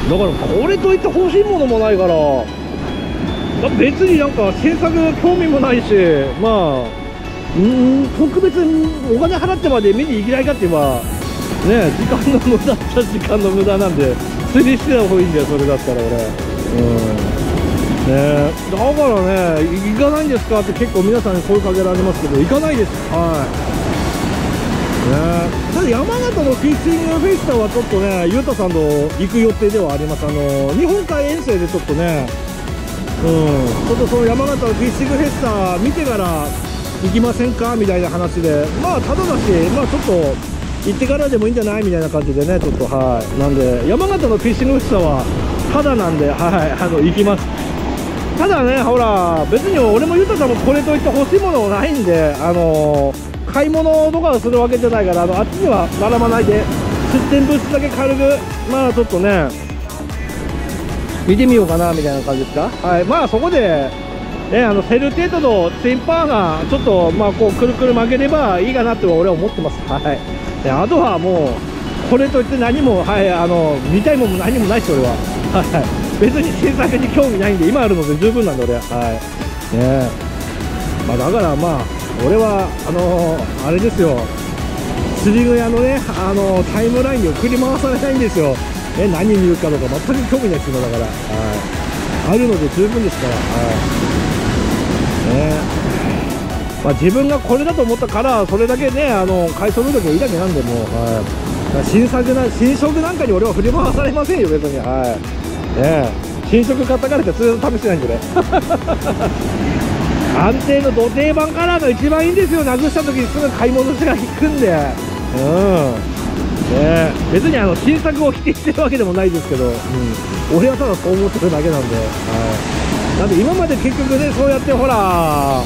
うん。だからこれといって欲しいものもないから。別になんか制作興味もないし。まあうん特別にお金払ってまで見に行きないかって言えばね時間の無駄っちゃ時間の無駄なんで釣りしてた方がいいんだよそれだったら俺。うん。ね。だからね行かないんですかって結構皆さんに声かけられますけど行かないです。はい。ね、ただ山形のフィッシングフェスタはちょっとねゆうたさんと行く予定ではあります。あの日本海遠征でちょっとねうん。ちょっとその山形のフィッシングフェスタ見てから行きませんかみたいな話でまあただだしまあちょっと行ってからでもいいんじゃないみたいな感じでねちょっとはい。なんで山形のフィッシングフェスタはただなんではい。あの行きます。ただねほら別に俺もゆたさんもこれといって欲しいものもないんであのー、買い物とかするわけじゃないからあのあっちには並ばないで出店物だけ軽くまあちょっとね見てみようかなみたいな感じですか？はい。まあそこでねあのセルテートとツインパーがちょっとまあこうくるくる曲げればいいかなって俺は思ってます。はい。であとはもうこれといって何もはいあの見たいもんも何もないし俺は。はい。別に新作に興味ないんで今あるので十分なんで俺はいねまあだからまあ俺はあのあれですよ釣り具屋のね、あのタイムラインに送り回されないんですよ。え、何見るかとか全く興味ないですよ、だから。はい。あるので十分ですから。はい。ねまあ、自分がこれだと思ったから、それだけね、あの、買い揃えときゃいいだけなんで、もう、はい。新作な、新色なんかに俺は振り回されませんよ、別に。はい。ねえ。新色買ったからって通常試してないんでね。安定の土定番カラーが一番いいんですよ、なくした時にすぐ買い戻しが効くんで、うん、ね、別にあの新作を否定してるわけでもないですけど、うん、俺はただそう思ってるだけなんで、はい、なんで今まで結局ね、そうやってほら、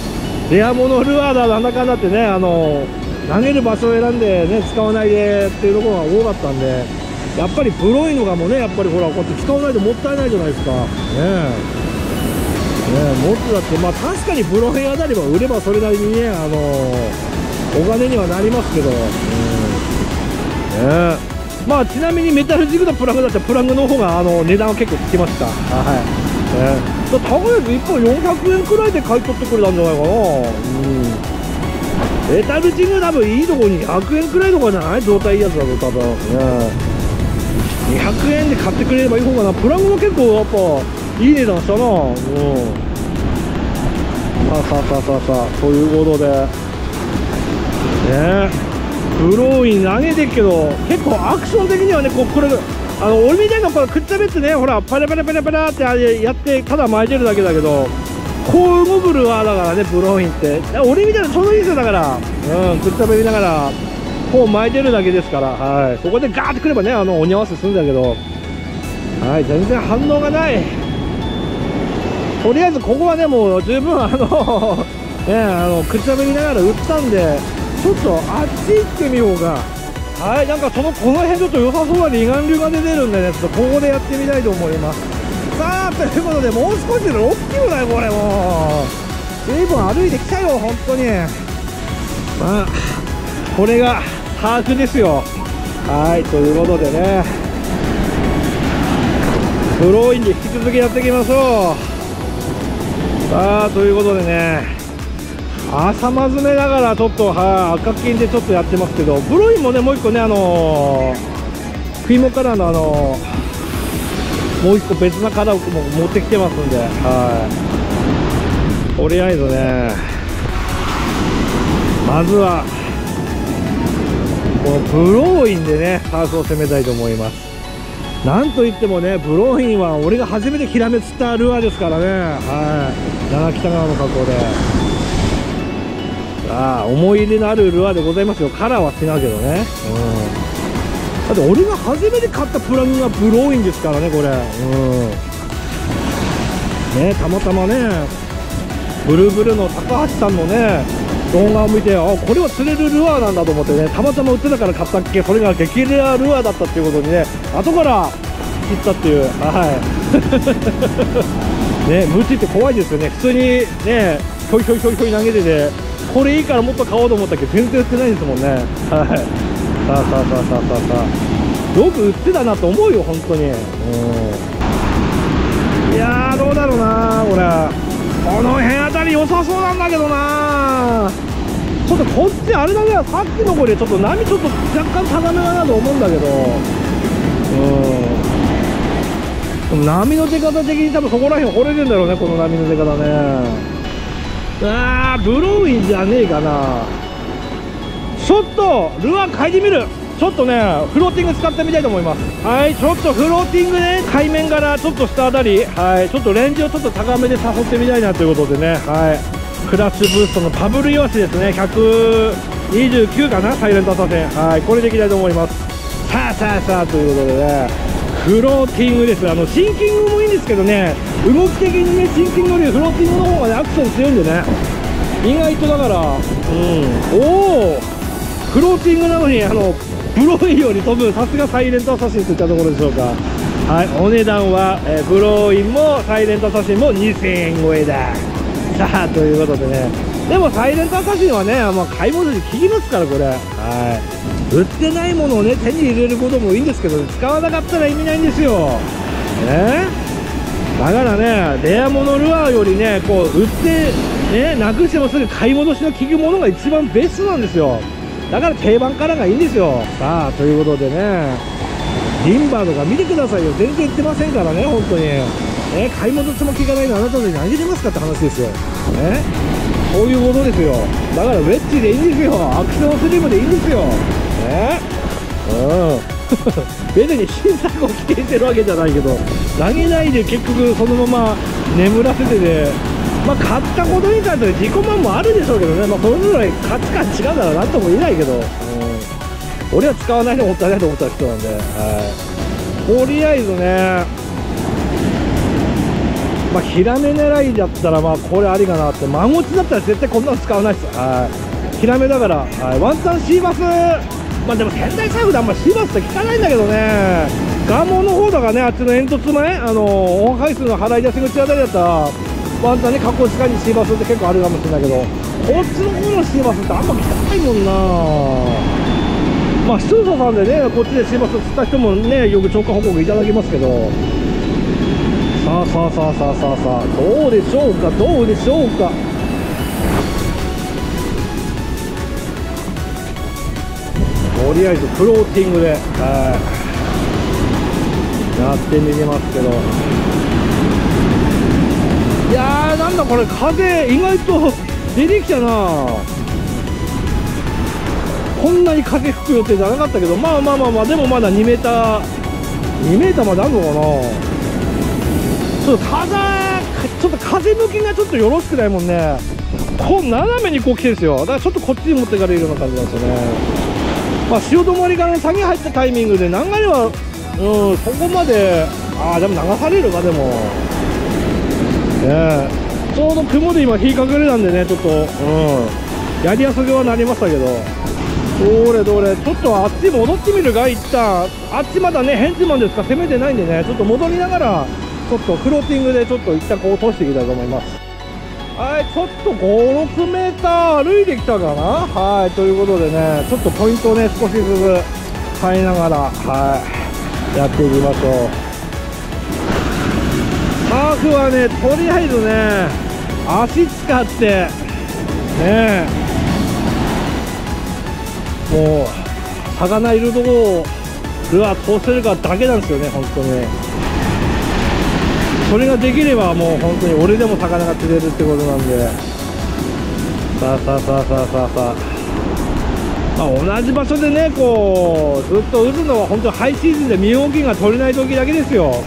レアモノルアーだ、なんだかんだってね、あの投げる場所を選んでね、使わないでっていうところが多かったんで、やっぱりプロいのがもうね、やっぱりほら、こうやって使わないともったいないじゃないですか。ねねもっとだってまあ確かにプロヘアであれば売ればそれなりにねあのお金にはなりますけど、うん。ねまあちなみにメタルジグのプラグだったらプラグの方があの値段は結構つきました。はい、ね、だから高いやつ1本400円くらいで買い取ってくれたんじゃないかな。うん。メタルジグ多分いいとこに100円くらいとかじゃない？状態いいやつだぞ多分。ね200円で買ってくれればいい方かな。プラグも結構やっぱいい値段したな。うん。さあさあさあさあさあということで。ね。えブローイン投げてっけど結構アクション的にはねこうこれあの俺みたいなこれくっちゃべってねほらパラパラパラパラってあれやってただ巻いてるだけだけどこう動くルアーだからねブローインって。俺みたいなちょうどいいですよだから。うんくっちゃべりながら。こう巻いてるだけですからはい。そこでガーってくればねあの鬼合わせするんだけど。はい全然反応がない。とりあえずここはねもう十分あの ねあのくっちゃべりながら打ったんでちょっとあっち行ってみようか。はいなんかそのこの辺ちょっと良さそうな離岸流が出てるんでねちょっとここでやってみたいと思います。さあということでもう少しで6キロだよこれもう。随分歩いてきたよ本当に。まあこれがハーフですよ。はいということでね。ブローインで引き続きやっていきましょう。さあということでね。朝まずめながらちょっとは赤金でちょっとやってますけどブロインもねもう一個ねあのー、クイモカラーのあのー、もう一個別なカラーも持ってきてますんではい。とりあえずねまずはのブローインでねハーフを攻めたいと思います。なんといってもねブローインは俺が初めてヒラメ釣ったルアーですからね。はい。長北川の河口で。ああ思い入れのあるルアーでございますよ。カラーは違うけどね。うん。だって俺が初めて買ったプラグがブローインですからねこれ。うん。ねたまたまねブルーブルーの高橋さんのね動画を見てあこれは釣れるルアーなんだと思ってねたまたま売ってたから買ったっけそれが激レアルアーだったっていうことにね後から知ったっていうはい。ねムチって怖いですよね。普通にねひょいひょいひょいひょい投げててこれいいからもっと買おうと思ったけど全然売ってないですもんね。はい。さあさあさあさあさあ。よく売ってたなと思うよ本当に。うん。いやーどうだろうなこれ。この辺あたり良さそうなんだけどな。ちょっとこっちあれだね。さっきの子でちょっと波ちょっと若干高めだなと思うんだけど。うん。波の出方的に多分そこら辺掘れるんだろうねこの波の出方ね。あーブローインじゃねえかな。ちょっとルアー嗅いでみる。ちょっとねフローティング使ってみたいと思います。はいちょっとフローティングね。海面からちょっと下あたり。はいちょっとレンジをちょっと高めで誘ってみたいなということでね。はい。クラッシュブーストのパブル用紙ですね。129かなサイレントアサセンはいこれでいきたいと思います。さあさあさあということでね。フローティングです。あのシンキングもいいんですけどね。動き的にねシンキングよりフローティングの方がねアクション強いんでね。意外とだからうん。おおフローティングなのにあのブローインより飛ぶ。さすがサイレントアサシンといったところでしょうか。はいお値段は、えーブローインもサイレントアサシンも2000円超えだ。さあということでね。でもサイレントアサシンはね、まあ、買い物に効きますからこれ。はい。売ってないものをね手に入れることもいいんですけど使わなかったら意味ないんですよ。ね。だからねレアモノルアーよりねこう売ってねなくしてもすぐ買い戻しの効くものが一番ベストなんですよ。だから定番からがいいんですよ。さあということでね。リンバーとか見てくださいよ。全然売ってませんからね本当に。ね買い戻しも効かないのあなたで何げてますかって話ですよ。ね。そういうことですよ。だからウェッジでいいんですよ。アクションスリムでいいんですよ。ね。うん。別に新作を規定してるわけじゃないけど投げないで結局そのまま眠らせてで、まあ、買ったことに関しては自己満もあるでしょうけどね、まあ、それぞれ価値観違うから何とも言えないけど、うん、俺は使わないでもったいないと思った人なんで、はい、とりあえずねまあ、ヒラメ狙いだったらまあこれありかなって。マゴチだったら絶対こんなの使わないです。はい。ヒラメだから、はい、ワンタンシーバス。まあでも仙台財布であんまシーバスって聞かないんだけどね。ガモの方だからねあっちの煙突前あの温回数の払い出し口あたりだったらワンタンね加工地下にシーバスって結構あるかもしれないけどこっちの方のシーバスってあんま聞かないもんな。まあ視聴者さんでねこっちでシーバス釣った人もねよく超過報告いただきますけど。さあさあさあさあさあさあどうでしょうかどうでしょうか？とりあえずフローティングで、はい、やってみてますけど。いやーなんだこれ風意外と出てきたな。こんなに風吹く予定じゃなかったけどまあまあまあまあでもまだ2メーター2メーターまであるのかな。ちょっと風ちょっと風向きがちょっとよろしくないもんね。こう斜めにこう来てるんですよ。だからちょっとこっちに持っていかれるような感じなんですよね。まあ、潮止まりがね、下げ入ったタイミングで流れは、うん、そこまで、ああ、でも流されるか、でも。ねちょうど雲で今、日隠れなんでね、ちょっと、うん、やりやすくはなりましたけど、どれどれ、ちょっとあっち戻ってみるか、一旦。あっちまだね、ヘンチマンですか、攻めてないんでね、ちょっと戻りながら、ちょっとフローティングで、ちょっと一旦こう落としていきたいと思います。はい、ちょっと5、6メーター歩いてきたかな？はい、ということでね、ちょっとポイントをね、少しずつ変えながら、はい、やっていきましょう。サーフはね、とりあえずね、足使って、ねもう、魚いるところをルアー通せるかだけなんですよね、本当に。それができればもう本当に俺でも魚が釣れるってことなんで。さあさあさあさあさあさあ。まあ、同じ場所でねこうずっと打つのは本当ハイシーズンで身動きが取れない時だけですよ。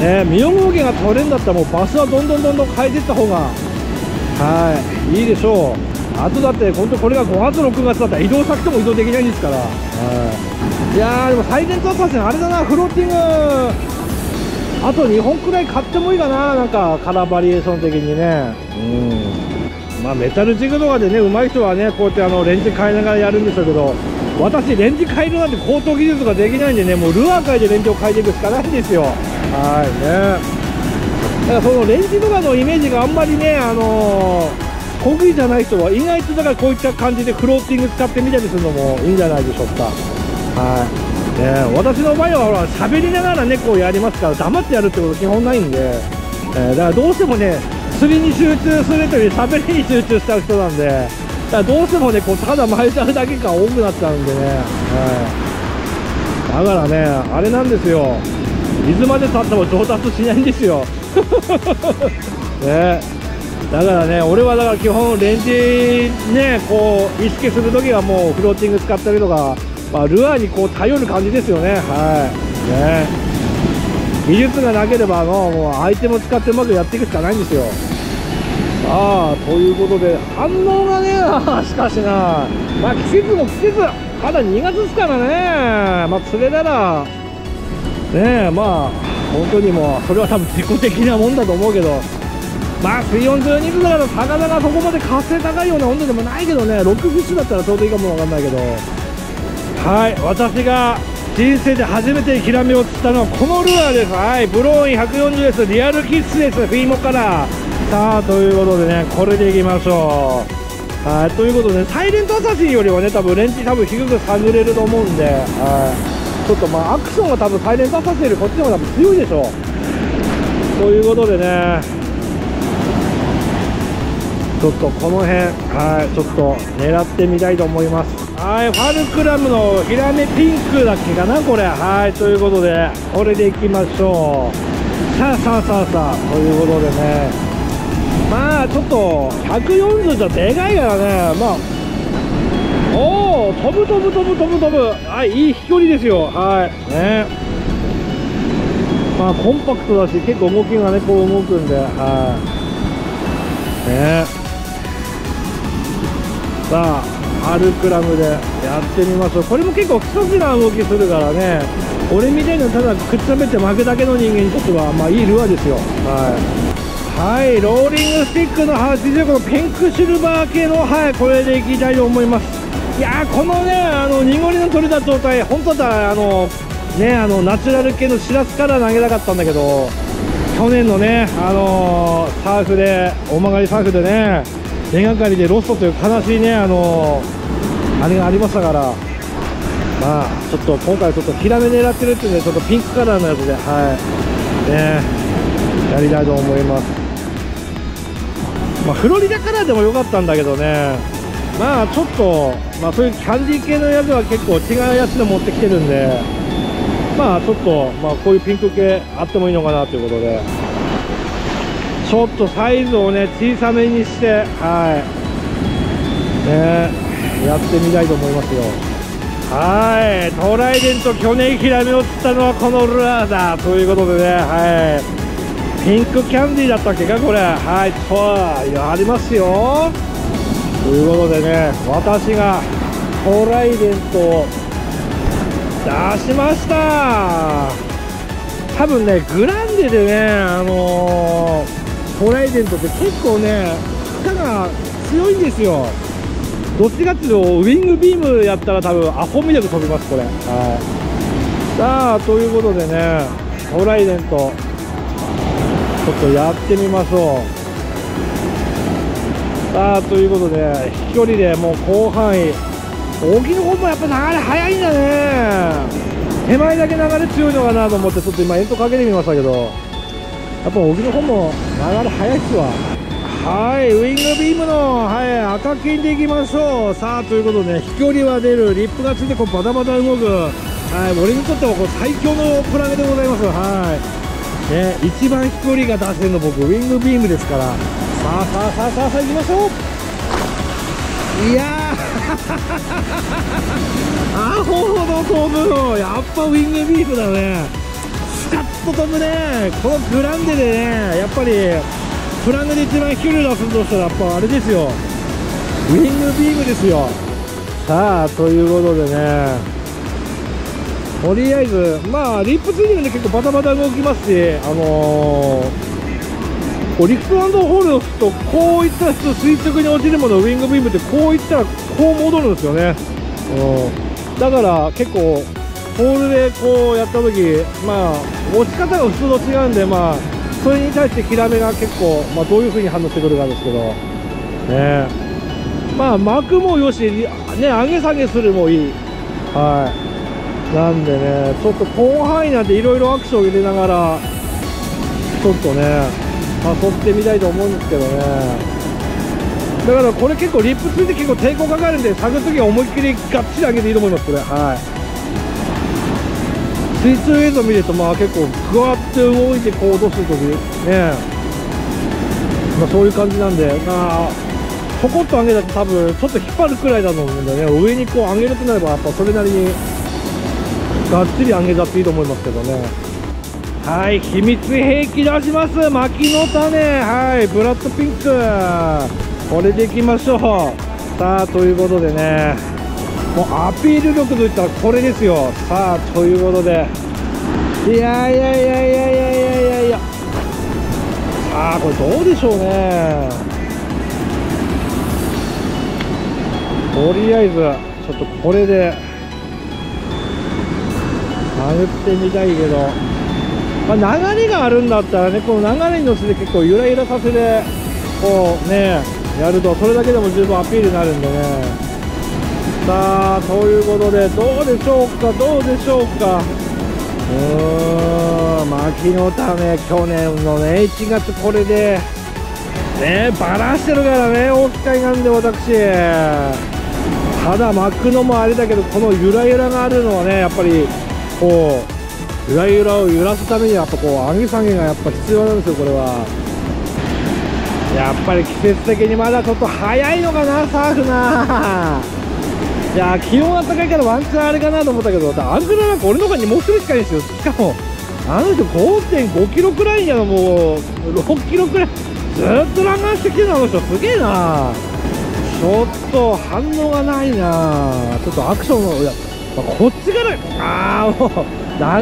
ね身動きが取れるんだったらもう場所はどんどんどんどん変えていった方が。はい。いいでしょう。あとだって本当これが5月6月だったら移動先とも移動できないんですから。はい。いやーでもサイレントアサシンあれだなフローティング。あと2本くらい買ってもいいかななんかカラーバリエーション的にね。うん。まあメタルジグとかでね上手い人はねこうやってあのレンジ変えながらやるんでしょうけど私レンジ変えるなんて高等技術ができないんでねもうルアー界でレンジを変えていくしかないんですよ。はいね。だからそのレンジとかのイメージがあんまりねあのー、得意じゃない人は意外とだからこういった感じでフローティング使ってみたりするのもいいんじゃないでしょうか。はい。ね、私の場合はほら喋りながらねこうやりますから黙ってやるってこと基本ないんで、えー、だからどうしてもね釣りに集中するというより喋りに集中しちゃう人なんでだからどうしてもねこうただ巻いちゃうだけが多くなっちゃうんでね、はい、だからねあれなんですよ。いつまでたっても上達しないんですよ。ね。だからね俺はだから基本レンジねこう意識するときはもうフローティング使ったりとかまあ、ルアーにこう頼る感じですよね。はい。ね。技術がなければあのもうアイテムを使ってうまくやっていくしかないんですよ。さあということで反応がねえな しかしな。まあ季節も季節。まだ2月ですからね。まあ釣れたらねえまあ本当にもうそれは多分自己的なもんだと思うけど。まあ水温12度だから魚がそこまで活性高いような温度でもないけどね。ロックフィッシュだったらちょうどいいかもわかんないけど。はい私が人生で初めてヒラメを釣ったのはこのルアーです。はいブローイン 140S リアルキッスです。フィーモからさあということでねこれでいきましょう。はいということで、サイレントアサシンよりはね多分レンチ多分低く探れると思うんで。はいちょっとまあアクションが多分サイレントアサシンよりこっちの方が多分強いでしょう。ということでねちょっとこの辺はいちょっと狙ってみたいと思います。はいファルクラムのヒラメピンクだっけかなこれ。はいということでこれでいきましょう。さあさあさあさあ。ということでね。まあちょっと140じゃでかいからね。まあおお飛ぶ飛ぶ飛ぶ飛ぶ飛ぶ。はいいい飛距離ですよ。はいね。まあコンパクトだし結構動きがねこう動くんで。はいね。さあアルクラムでやってみましょう。これも結構不足な動きするからね。俺みたいなただくっつめて巻くだけの人間にとってはまあいいルアーですよ。はい。はい。ローリングスティックの80このピンクシルバー系のはい。これでいきたいと思います。いやーこのねあの濁りの取れた状態本当だ。ったらあのねあのナチュラル系のシラスから投げたかったんだけど去年のねあのー、サーフで大曲りサーフでね手がかりでロストという悲しいねあのあれがありましたから。まあちょっと今回ちょっとヒラメ狙ってるっていうんでちょっとピンクカラーのやつではい。ね。やりたいと思います。まあフロリダカラーでも良かったんだけどね。まあちょっとまあそういうキャンディー系のやつは結構違うやつで持ってきてるんで。まあちょっとまあこういうピンク系あってもいいのかなということで。ちょっとサイズをね小さめにしてはい。ねやってみたいと思いますよ。はい。トライデント去年ヒラメを釣ったのはこのルアーだ。ということでねはい。ピンクキャンディーだったっけかこれ。はい。そうやりますよ。ということでね私がトライデントを出しました。多分ねグランデでねあのートライデントって結構ね負荷が強いんですよ。どっちかっていうとウィングビームやったら多分アホみたく飛びますこれ。はい。さあということでねトライデント。ちょっとやってみましょう。さあということで飛距離でもう広範囲。沖の方もやっぱ流れ速いんだね。手前だけ流れ強いのかなと思ってちょっと今煙突かけてみましたけど。やっぱ荻の方も流れ速いっすわ。はいウイングビームの、はい、赤金でいきましょう。さあということで飛距離は出る。リップがついてこうバタバタ動く。はい俺にとってはこう最強のプラグでございます。はい。ね一番飛距離が出せるの僕ウイングビームですから。さあさあさあさあさあ行きましょう。いや アホほど飛ぶの。やっぱウイングビームだね。カッと飛ぶねこのグランデでねやっぱりプラグで一番飛距離出すとしたらやっぱあれですよ。ウィングビームですよ。さあということでね。とりあえずまあリップついてるんで結構バタバタ動きますしあのー、リップホールをするとこういった垂直に落ちるものウィングビームってこういったらこう戻るんですよね、うん、だから結構ポールでこうやった時まあ持ち方が普通と違うんでまあそれに対してヒラメが結構、まあ、どういう風に反応してくるかですけど。ね。まあ巻くもよしね上げ下げするもいい。はい。なんでねちょっと広範囲なんていろいろアクションを入れながらちょっとね誘ってみたいと思うんですけどね。だからこれ結構リップついて結構抵抗かかるんで探す時は思いっきりがっちり上げていいと思いますこれ。はい。水中映像見るとまあ結構グワって動いてこう落とす時ねまあそういう感じなんで。まあちょこっと上げたと多分ちょっと引っ張るくらいだと思うんでね。上にこう上げるとなればやっぱそれなりにがっちり上げちゃっていいと思いますけどね。はい秘密兵器出します。薪の種。はいブラッドピンク。これでいきましょう。さあということでね。もうアピール力といったらこれですよ。さあということで。いやいやいやいやいやいやいやいや。さあこれどうでしょうね。とりあえずちょっとこれで。探ってみたいけど、まあ、流れがあるんだったらねこの流れに乗せて結構ゆらゆらさせてこうねやると。それだけでも十分アピールになるんでね。さあということでどうでしょうか？どうでしょうか？うーん薪のため去年のね1月これでねバラしてるからね大機会なんで私。ただ巻くのもあれだけどこのゆらゆらがあるのはねやっぱりこうゆらゆらを揺らすためにはやっぱこう上げ下げがやっぱ必要なんですよこれは。やっぱり季節的にまだちょっと早いのかなサーフな。いや気温暖かいからワンチャンあれかなと思ったけどアングラなんか俺の方にもう一人しかいないですよしかもあの人5.5キロくらいやのもう6キロくらいずっと乱眼してきてるのあの人すげえな。ちょっと反応がないな。ちょっとアクションのいや、まあこっちからああもう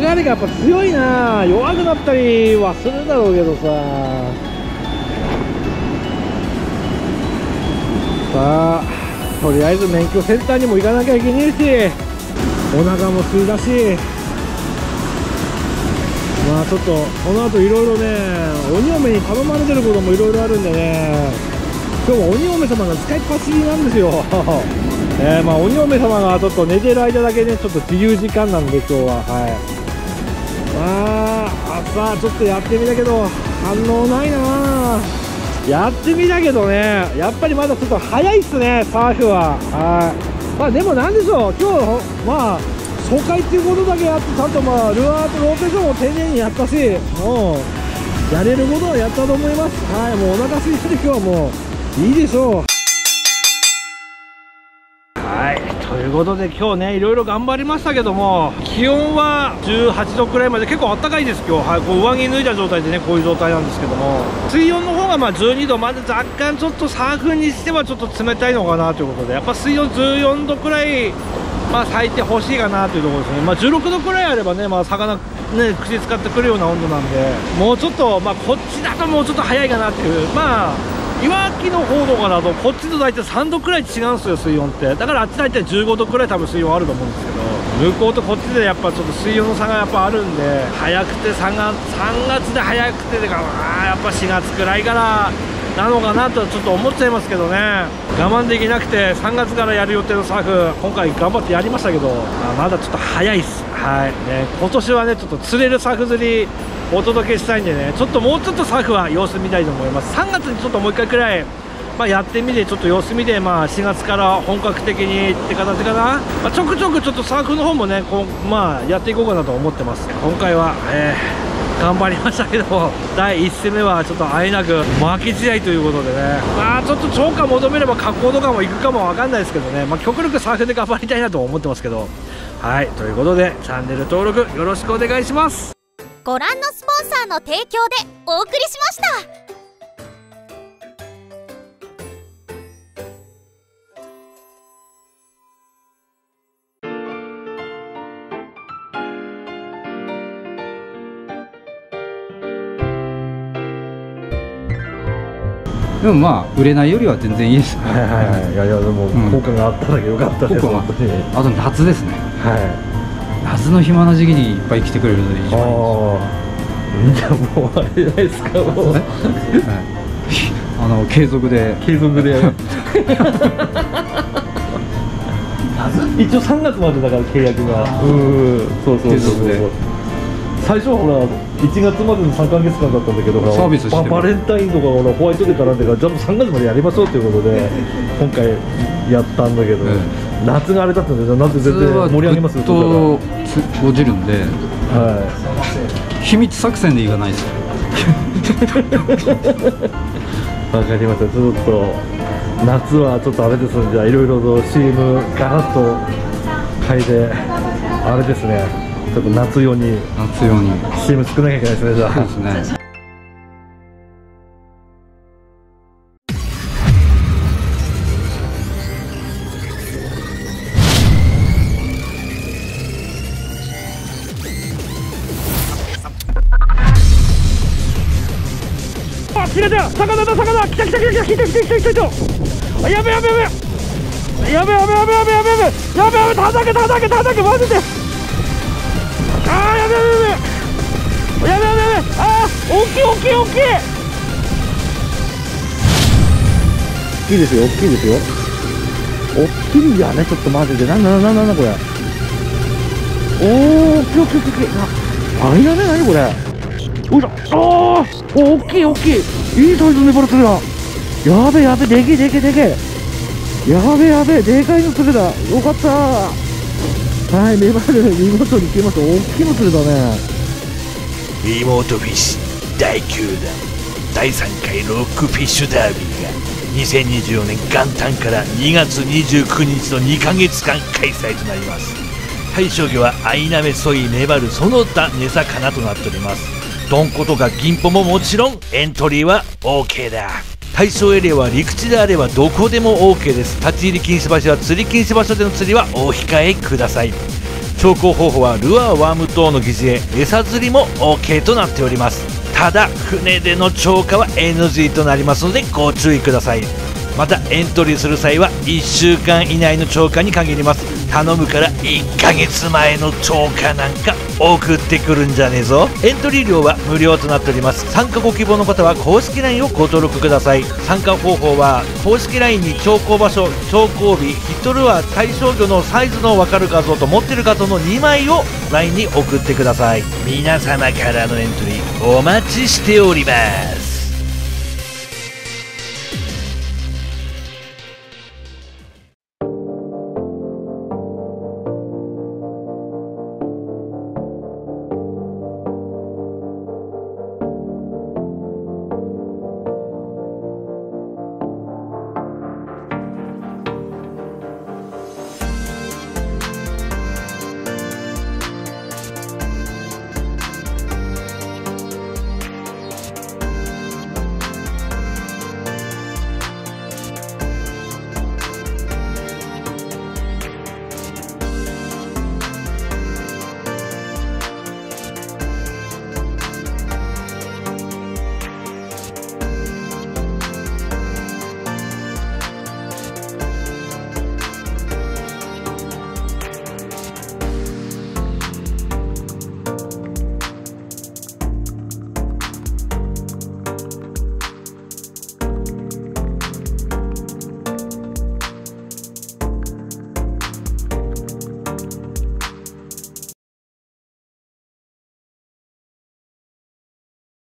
流れがやっぱ強いな。弱くなったりはするだろうけどさ。さあ。とりあえず免許センターにも行かなきゃいけねえしお腹も空いたし。まあちょっとこの後いろいろね鬼嫁に頼まれてることもいろいろあるんでね。今日は鬼嫁様が使いっ走りなんですよ。えーまあ鬼嫁様がちょっと寝てる間だけねちょっと自由時間なんで今日は。はい。まあ朝ちょっとやってみたけど反応ないなやってみたけどね。やっぱりまだちょっと早いっすねサーフは。はい。まあでもなんでしょう。今日まあ初回っていうことだけあってちゃんとまあルアーとローテーションも丁寧にやったしもうやれることはやったと思います。はいもうお腹空いてる今日はもういいでしょう。い。ということで今日ねいろいろ頑張りましたけども気温は18度くらいまで結構暖かいです今日。はいこう上着脱いだ状態でねこういう状態なんですけども。水温の方がまあ12度まで若干ちょっとサーフにしてはちょっと冷たいのかなということでやっぱ水温14度くらいまあ咲いてほしいかなというところですね。まあ16度くらいあればねまあ魚ね口使ってくるような温度なんでもうちょっとまあこっちだともうちょっと早いかなっていう。まあいわきの方とかだとこっちと大体3度くらい違うんですよ水温って。だからあっち大体15度くらい多分水温あると思うんですけど向こうとこっちでやっぱちょっと水温の差がやっぱあるんで早くて3月 ,3 月で早くてでかあやっぱ4月くらいからなのかなとちょっと思っちゃいますけどね。我慢できなくて3月からやる予定のサーフ今回頑張ってやりましたけどまだちょっと早いっす。はい。ね今年はねちょっと釣れるサーフ釣りお届けしたいんでねちょっともうちょっとサーフは様子見たいと思います。3月にちょっともう1回くらいまあ、やってみてちょっと様子見で、まあ、4月から本格的にって形かな、まあ、ちょくちょくちょっとサーフの方もねこう、まあ、やっていこうかなと思ってます。今回は、えー頑張りましたけど第1戦目はちょっとあえなく負け試合ということでね。まあちょっと超過求めれば格好とかも行くかもわかんないですけどね、まあ、極力サーフで頑張りたいなと思ってますけど。はいということでチャンネル登録よろしくお願いします。ご覧のスポンサーの提供でお送りしました。でもまあ売れないよりは全然いいです。はいはいはい。いやいやでもうん。効果があっただけよかったです、効果が。本当に。あと夏ですね。はい。夏の暇な時期にいっぱい来てくれるので一番いいです。ああじゃあもうあれじゃないですかもう。は いあの継続で。継続で 一応3月までだから契約が。うんそうそうそうそう。最初はほら1月までの3か月間だったんだけどサービスしてる。ババレンタインとかほらホワイトデーかなんてかじゃあもう3月までやりましょうということで今回やったんだけど、え夏があれだったんでじゃあ夏全然盛り上げますよずっとつ落ちるんではい。秘密作戦でいかないですよ わかりました。ちょっと夏はちょっとあれですんじゃあいろいろと CM ガラッと変えてあれですねちょっと夏用に夏用に。CM 作らなきゃいけないですねじゃあ。そうですねあ切れたよ。魚だ魚来た来た来た来た来た来た来た来た来たあやべやべやべやべやべやべやべやべやべやべやべ叩け叩け叩けマジであべやべやべやべやべやべあー大きい大きい大きい。大きいですよ大きいですよ。大きいんだねちょっとマジで。なんだなんだなんだこれ。おー大きい大きい大きい。あいだね何これ。おいしょ。あーお大きい大きい。いいサイズの粘る釣れだ。やべやべでけでけでけやべやべでかいの釣れだ。よかったはい粘る見事に切れました大きいの釣れだね。リモートフィッシュ第9弾第3回ロックフィッシュダービーが2024年元旦から2月29日の2ヶ月間開催となります。対象魚はアイナメソイ粘るその他根魚となっております。ドンコとか銀ポももちろんエントリーは OK だ。対象エリアは陸地であればどこでも OK です。立ち入り禁止場所は釣り禁止場所での釣りはお控えください。調光方法はルアーワーム等の疑似餌餌釣りも OK となっております。ただ船での超過は NG となりますのでご注意ください。またエントリーする際は1週間以内の超過に限ります。頼むから1ヶ月前の超過なんか送ってくるんじゃねえぞ。エントリー料は無料となっております。参加ご希望の方は公式 LINE をご登録ください。参加方法は公式 LINE に調光場所調光日ヒットルアー対象魚のサイズの分かる画像と持ってる画像の2枚を LINE に送ってください。皆様からのエントリーお待ちしております。